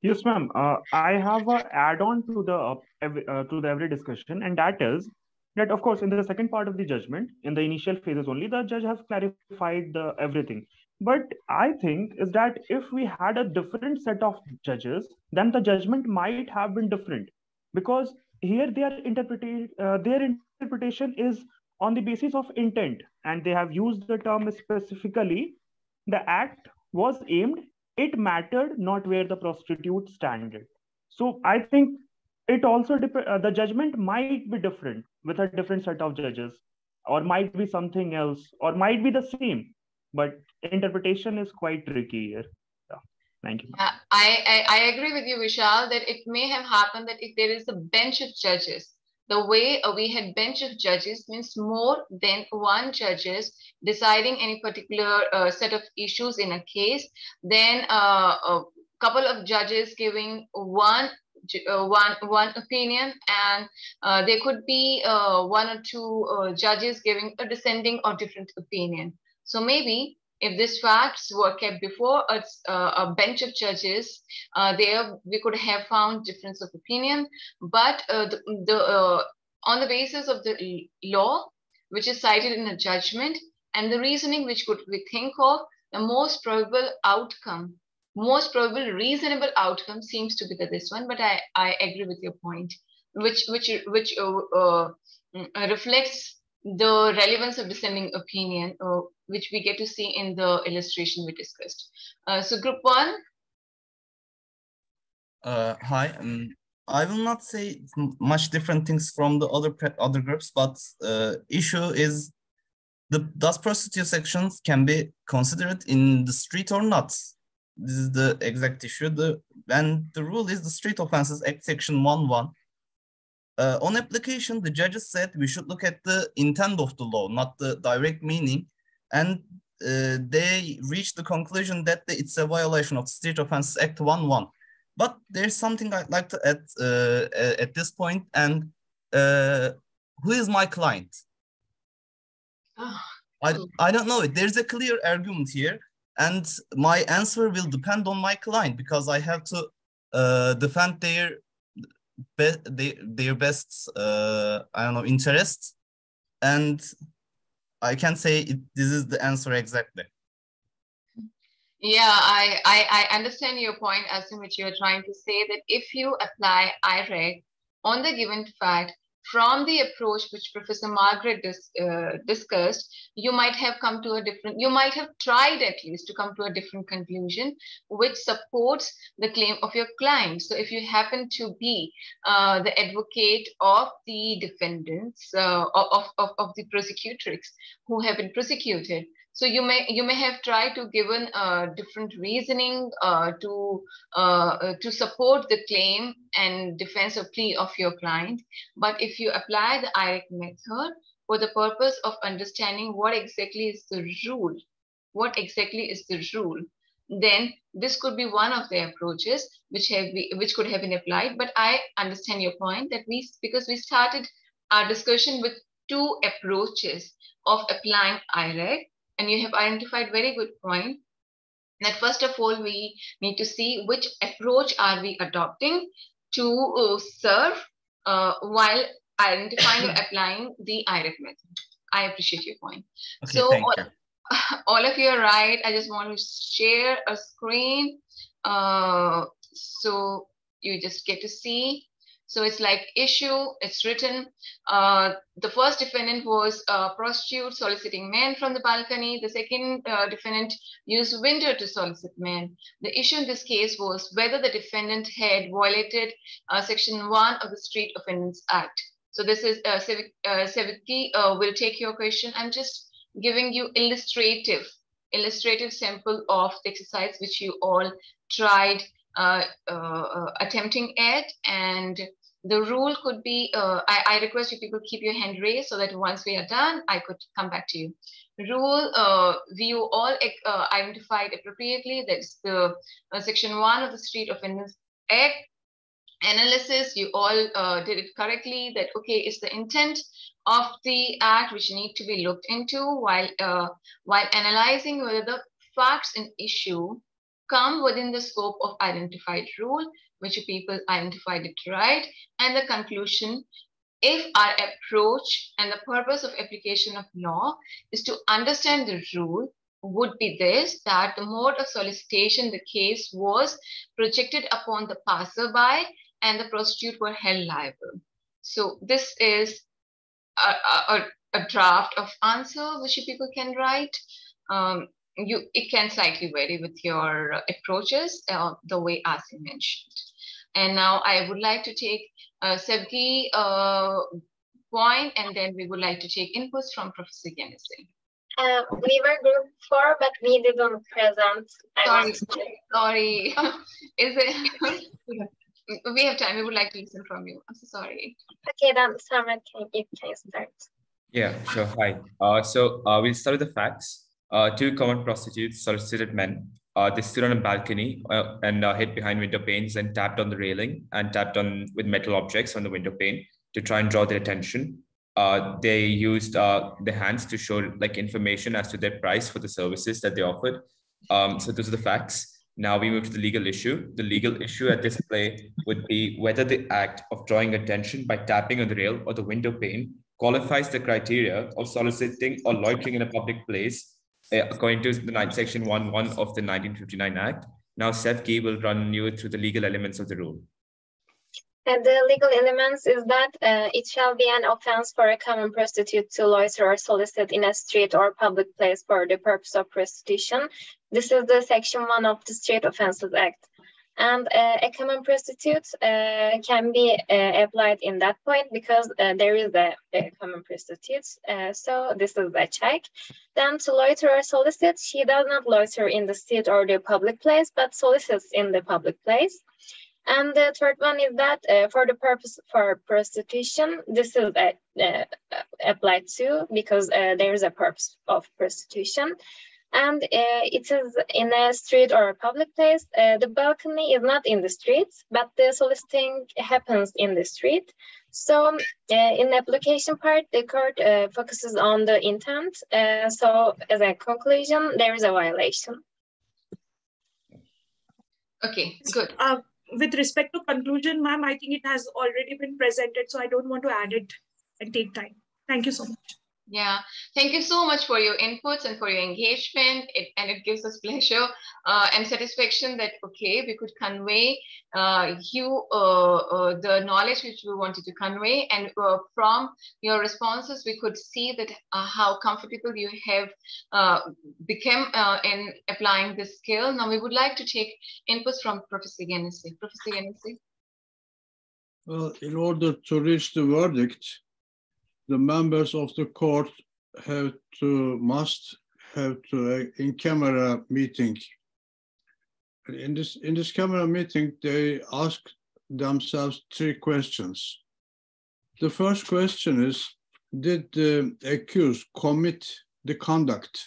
Yes, ma'am. Uh, I have an add-on to the uh, to the every discussion, and that is that, of course, in the second part of the judgment, in the initial phases only, the judge has clarified the everything. But I think is that if we had a different set of judges, then the judgment might have been different. Because here their interpretation uh, their interpretation is on the basis of intent and they have used the term specifically. The act was aimed it mattered not where the prostitute standed. So i think it also dep- uh, the judgment might be different with a different set of judges or might be something else or might be the same but interpretation is quite tricky here. Thank you. I, I, I agree with you, Vishal, that it may have happened that if there is a bench of judges, the way we had bench of judges means more than one judges deciding any particular uh, set of issues in a case, then uh, a couple of judges giving one uh, one one opinion and uh, there could be uh, one or two uh, judges giving a dissenting or different opinion so maybe if these facts were kept before a, a bench of judges, uh, there we could have found difference of opinion. But uh, the, the uh, on the basis of the law, which is cited in the judgment, and the reasoning which could we think of, the most probable outcome, most probable reasonable outcome seems to be the, this one. But I, I agree with your point, which which which uh, uh, reflects the relevance of dissenting opinion, uh, which we get to see in the illustration we discussed. Uh, so group one. Uh, hi, um, I will not say much different things from the other other groups, but uh, issue is the does prostitute sections can be considered in the street or not? This is the exact issue. The and the rule is the Street Offences Act section one one uh, on application, the judges said we should look at the intent of the law, not the direct meaning. And uh, they reached the conclusion that it's a violation of Street Offences Act 1.1. But there's something I'd like to add uh, at this point, and uh, who is my client? Oh. I, I don't know it. There's a clear argument here, and my answer will depend on my client because I have to uh, defend their be, they, their best uh, I don't know interests, and I can say it, this is the answer exactly. Yeah, I, I, I understand your point as in which you're trying to say that if you apply IRAC on the given fact from the approach which Professor Margaret dis, uh, discussed, you might have come to a different, you might have tried at least to come to a different conclusion, which supports the claim of your client. So if you happen to be uh, the advocate of the defendants, uh, of, of, of the prosecutrix who have been prosecuted, so you may you may have tried to given a different reasoning uh, to uh, uh, to support the claim and defense of plea of your client. But if you apply the IRAC method for the purpose of understanding what exactly is the rule, what exactly is the rule, then this could be one of the approaches which have be, which could have been applied. But I understand your point that we because we started our discussion with two approaches of applying IRAC and you have identified very good point that first of all, we need to see which approach are we adopting to uh, serve uh, while identifying or (coughs) applying the IRAC method. I appreciate your point. Okay, so all, (laughs) all of you are right. I just want to share a screen. Uh, so you just get to see. So it's like issue, it's written. Uh, the first defendant was a prostitute soliciting men from the balcony. The second uh, defendant used window to solicit men. The issue in this case was whether the defendant had violated uh, section one of the Street Offences Act. So this is uh, Civic, uh, uh, will take your question. I'm just giving you illustrative, illustrative sample of the exercise which you all tried attempting at. And the rule could be, uh, I, I, request you people keep your hand raised so that once we are done, I could come back to you. Rule, uh, you all uh, identified appropriately, that's the section one of the Street Offences Act. Analysis, you all did it correctly, that, okay, it's the intent of the act which need to be looked into while, while analyzing whether the facts in issue come within the scope of identified rule, which people identified it right. And the conclusion, if our approach and the purpose of application of law is to understand the rule, would be this, that the mode of solicitation the case was projected upon the passerby and the prostitute were held liable. So this is a, a, a draft of answer which people can write. Um, you it can slightly vary with your approaches, uh, the way Asim mentioned. And now I would like to take uh, Sevgi uh, point, and then we would like to take inputs from Professor Yenisey. Uh, we were group four, but we didn't present. Sorry, sorry. (laughs) Is it? (laughs) we have time. We would like to listen from you. I'm so sorry. Okay, then Samet, can you, can you start? Yeah, sure. Hi. Uh, so uh, we'll start with the facts. Uh, two common prostitutes solicited men. Uh, they stood on a balcony uh, and uh, hid behind window panes and tapped on the railing and tapped on with metal objects on the window pane to try and draw their attention. Uh, they used uh, their hands to show like information as to their price for the services that they offered. Um, so those are the facts. Now we move to the legal issue. The legal issue at this play would be whether the act of drawing attention by tapping on the rail or the window pane qualifies the criteria of soliciting or loitering in a public place according to the section 1 1 of the 1959 Act. Now, Seth Sevgi will run you through the legal elements of the rule. And the legal elements is that uh, it shall be an offense for a common prostitute to loiter or solicit in a street or public place for the purpose of prostitution. This is the section one of the Street Offences Act. And uh, a common prostitute uh, can be uh, applied in that point because uh, there is a, a common prostitute. Uh, so this is a check. Then to loiter or solicit, she does not loiter in the street or the public place, but solicits in the public place. And the third one is that uh, for the purpose for prostitution, this is applied to because there is a purpose of prostitution and uh, it is in a street or a public place. Uh, the balcony is not in the street, but the soliciting happens in the street. So uh, in the application part, the court uh, focuses on the intent. Uh, so as a conclusion, there is a violation. Okay, good. Uh, with respect to conclusion, ma'am, I think it has already been presented, so I don't want to add it and take time. Thank you so much. Yeah, thank you so much for your inputs and for your engagement. It, and it gives us (laughs) pleasure uh, and satisfaction that, okay, we could convey uh, you uh, uh the knowledge which we wanted to convey. And uh, from your responses, we could see that uh, how comfortable you have become in applying this skill. Now, we would like to take inputs from Professor Yenisey. Professor Yenisey. Well, in order to reach the verdict, the members of the court have to must have to uh, in camera meeting. In this in this camera meeting, they ask themselves three questions. The first question is, did the accused commit the conduct?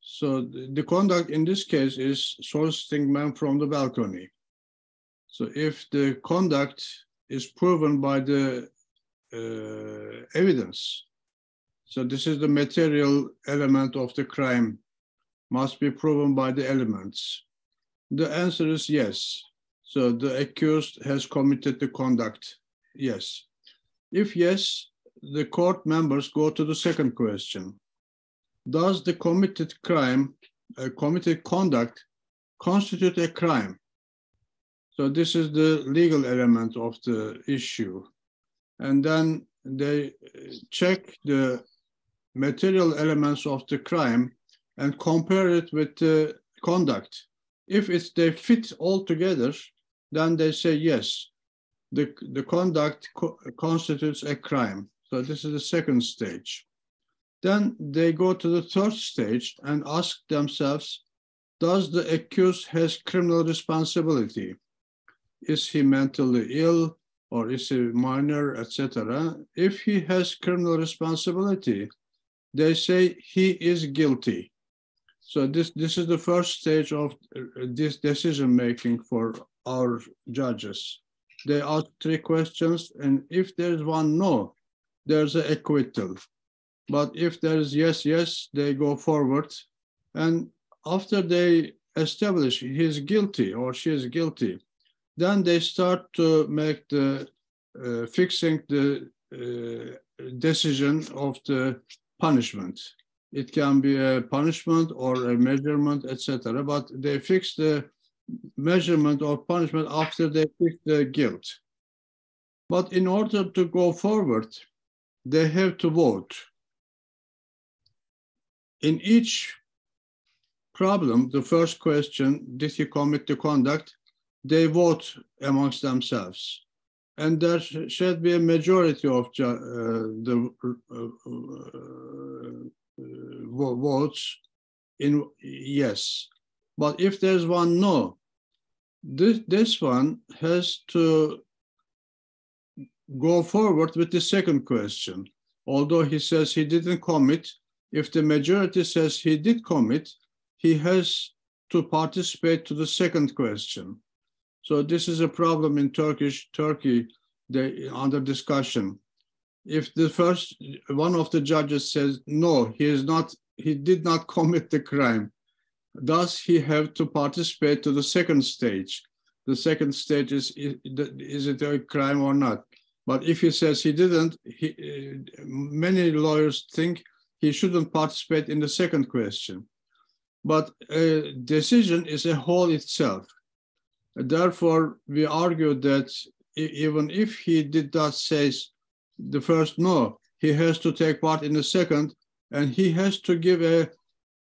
So the conduct in this case is soliciting men from the balcony. So if the conduct is proven by the evidence. So this is the material element of the crime. must be proven by the elements. The answer is yes. So the accused has committed the conduct. Yes. If yes, the court members go to the second question. Does the committed crime, uh, committed conduct constitute a crime? So this is the legal element of the issue. And then they uh, check the material elements of the crime and compare it with the conduct. If it's, they fit all together, then they say yes, the, the conduct co constitutes a crime. So this is the second stage. Then they go to the third stage and ask themselves, does the accused has criminal responsibility? Is he mentally ill or is he minor, etc.? If he has criminal responsibility, they say he is guilty. So this, this is the first stage of uh, this decision making for our judges. They ask three questions, and if there's one no, there's an acquittal. But if there's yes, yes, they go forward. And after they establish he's guilty or she is guilty, then they start to make the uh, fixing the uh, decision of the punishment. It can be a punishment or a measurement, etc. But they fix the measurement of punishment after they fix the guilt. But in order to go forward, they have to vote. In each problem, the first question, did he commit the conduct? They vote amongst themselves and there should be a majority of uh, the uh, uh, votes in yes. But if there's one no, this, this one has to go forward with the second question. Although he says he didn't commit, if the majority says he did commit, he has to participate to the second question. So this is a problem in Turkish Turkey they, under discussion. If the first one of the judges says no, he is not, he did not commit the crime, does he have to participate to the second stage? The second stage is is it a crime or not? But if he says he didn't, he, many lawyers think he shouldn't participate in the second question. But a decision is a whole itself. Therefore, we argue that even if he did not say the first no, he has to take part in the second, and he has to give a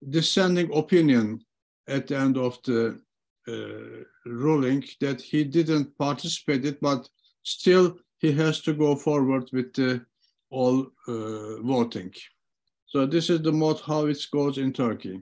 dissenting opinion at the end of the uh, ruling that he didn't participate it, but still he has to go forward with the all uh, voting. So this is the mode how it goes in Turkey.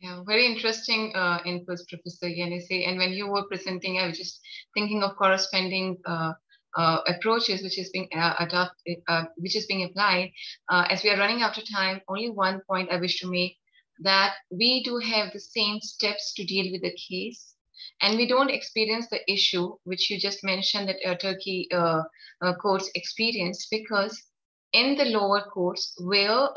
Yeah, very interesting uh, inputs, Professor Yenisey. And when you were presenting, I was just thinking of corresponding uh, uh, approaches which is being uh, adopted, uh, which is being applied. Uh, as we are running out of time, only one point I wish to make that we do have the same steps to deal with the case. And we don't experience the issue which you just mentioned that Turkey courts experience because in the lower courts where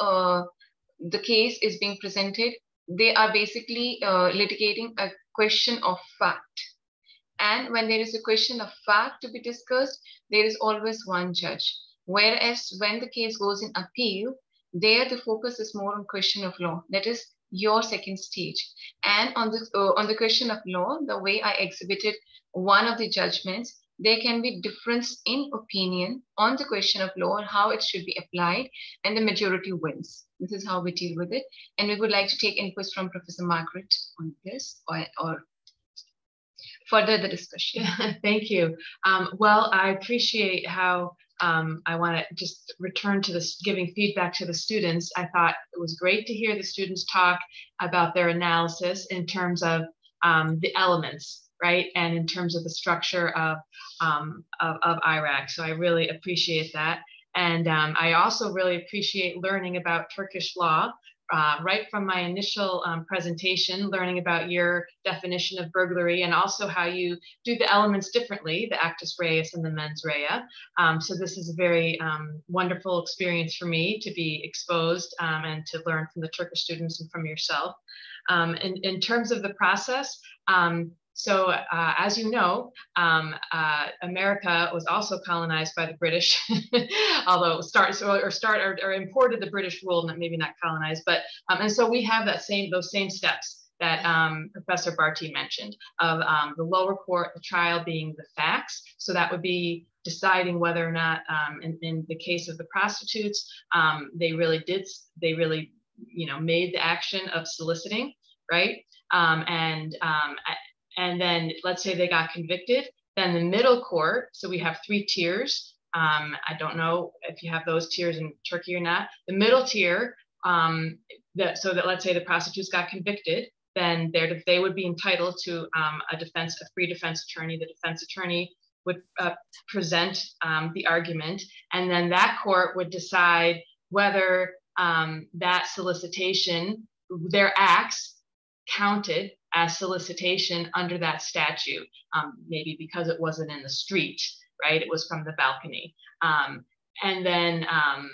the case is being presented they are basically uh, litigating a question of fact. And when there is a question of fact to be discussed, there is always one judge. Whereas when the case goes in appeal, there the focus is more on question of law. That is your second stage. And on the uh, on the question of law, the way I exhibited one of the judgments, there can be difference in opinion on the question of law and how it should be applied, and the majority wins. This is how we deal with it. And we would like to take inputs from Professor Margaret on this or, or further the discussion. (laughs) Thank you. Um, well, I appreciate how um, I want to just return to this giving feedback to the students. I thought it was great to hear the students talk about their analysis in terms of um, the elements, right? And in terms of the structure of, um, of, of IRAC. So I really appreciate that. And um, I also really appreciate learning about Turkish law uh, right from my initial um, presentation, learning about your definition of burglary and also how you do the elements differently, the actus reus and the mens rea. Um, so this is a very um, wonderful experience for me to be exposed um, and to learn from the Turkish students and from yourself. Um, in, in terms of the process, um, so, uh, as you know, um, uh, America was also colonized by the British, (laughs) although start or start or, or, imported the British rule, and maybe not colonized, but um, and so we have that same those same steps that um, Professor Barty mentioned of um, the lower court, the trial being the facts. So that would be deciding whether or not, um, in, in, the case of the prostitutes, um, they really did, they really, you know, made the action of soliciting, right? and and then let's say they got convicted, then the middle court, so we have three tiers. Um, I don't know if you have those tiers in Turkey or not. The middle tier, um, that, so that let's say the prostitutes got convicted, then they would be entitled to um, a defense, a free defense attorney. The defense attorney would uh, present um, the argument, and then that court would decide whether um, that solicitation, their acts, counted as solicitation under that statute, um, maybe because it wasn't in the street, right? It was from the balcony. Um, and then, um,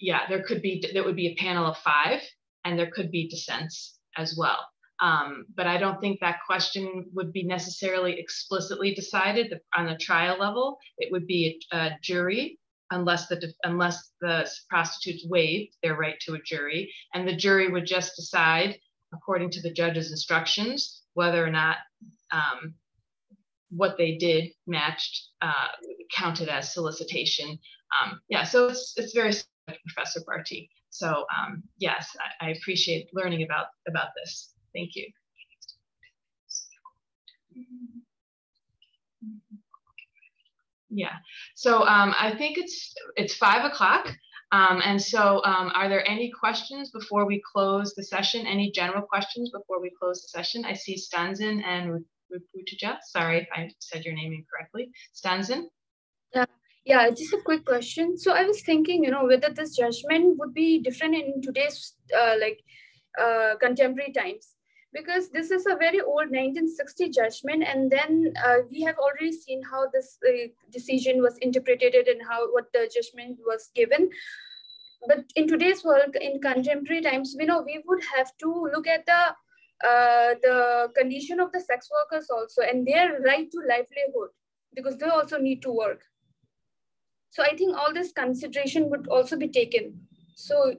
yeah, there could be, there would be a panel of five and there could be dissents as well. Um, but I don't think that question would be necessarily explicitly decided on the trial level. It would be a, a jury unless the unless the prostitutes waived their right to a jury, and the jury would just decide according to the judge's instructions, whether or not um, what they did matched, uh, counted as solicitation. Um, yeah, so it's, it's very similar to Professor Barty. So um, yes, I, I, appreciate learning about, about this. Thank you. Yeah, so um, I think it's it's five o'clock. Um, and so um, are there any questions before we close the session? Any general questions before we close the session? I see Stanzin and Rutuja. Sorry if I said your name incorrectly. Stanzin? Yeah, yeah, just a quick question. So I was thinking, you know, whether this judgment would be different in today's uh, like uh, contemporary times because this is a very old 1960 judgment and then uh, we have already seen how this uh, decision was interpreted and how what the judgment was given. But in today's world in contemporary times we know we would have to look at the uh, the condition of the sex workers also and their right to livelihood because they also need to work. So i think all this consideration would also be taken. So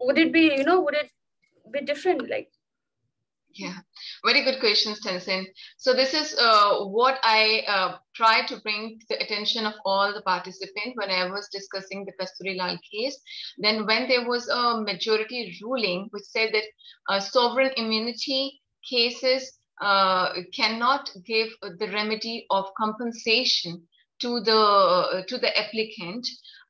would it be you know would it be different like yeah, very good questions, Stanzin. So this is uh, what I uh, try to bring to the attention of all the participants when I was discussing the Kasturi Lal case. Then when there was a majority ruling which said that uh, sovereign immunity cases uh, cannot give the remedy of compensation to the to the applicant,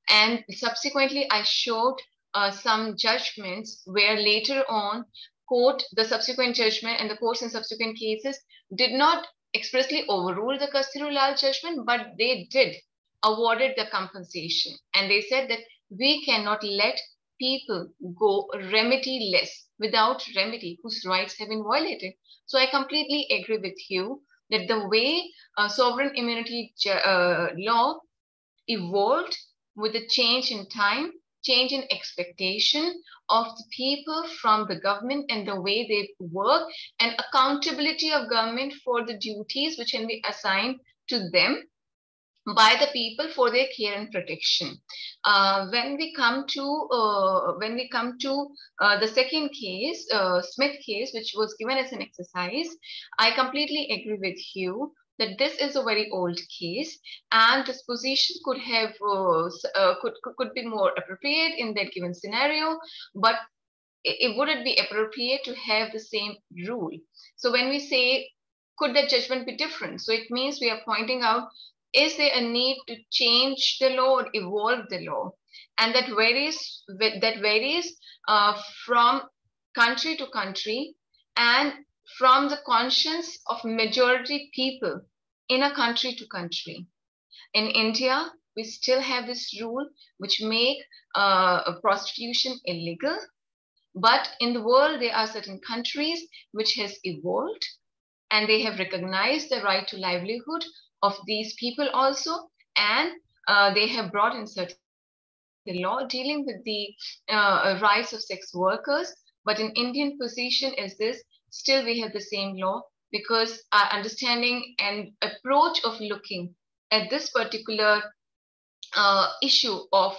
and subsequently I showed uh, some judgments where later on court, the subsequent judgment and the courts in subsequent cases did not expressly overrule the Kasturi Lal judgment, but they did awarded the compensation. And they said that we cannot let people go remediless without remedy whose rights have been violated. So I completely agree with you that the way uh, sovereign immunity uh, law evolved with the change in time change in expectation of the people from the government and the way they work and accountability of government for the duties which can be assigned to them by the people for their care and protection. Uh, when we come to uh, when we come to uh, the second case, uh, Smith case, which was given as an exercise, I completely agree with you that this is a very old case and this position could have uh, uh, could, could be more appropriate in that given scenario but it, it wouldn't be appropriate to have the same rule. So when we say could that judgment be different? So it means we are pointing out is there a need to change the law or evolve the law? And that varies that varies uh, from country to country and from the conscience of majority people in a country to country. In India, we still have this rule which make uh, prostitution illegal. But in the world, there are certain countries which has evolved and they have recognized the right to livelihood of these people also. And uh, they have brought in certain law dealing with the uh, rights of sex workers. But in Indian position is this, still we have the same law because our understanding and approach of looking at this particular uh, issue of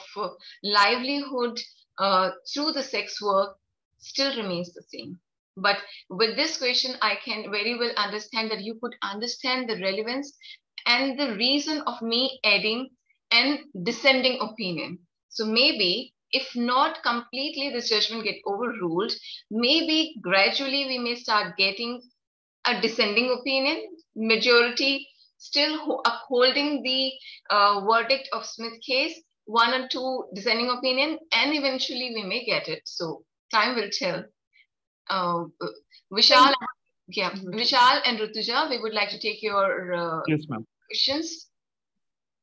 livelihood uh, through the sex work still remains the same. But with this question, I can very well understand that you could understand the relevance and the reason of me adding an dissenting opinion. So maybe if not completely this judgment get overruled, maybe gradually we may start getting a dissenting opinion, majority still upholding the uh, verdict of Smith case, one or two dissenting opinion, and eventually we may get it. So time will tell. Uh, Vishal, yeah, Vishal and Rutuja, we would like to take your uh, yes, ma'am. questions.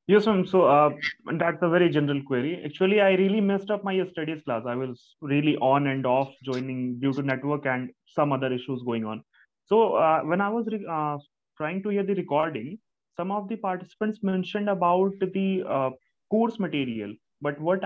Yes, ma'am. So uh, that's a very general query. Actually, I really messed up my studies class. I was really on and off joining due to network and some other issues going on. So uh, when I was uh, trying to hear the recording, some of the participants mentioned about the uh, course material. But what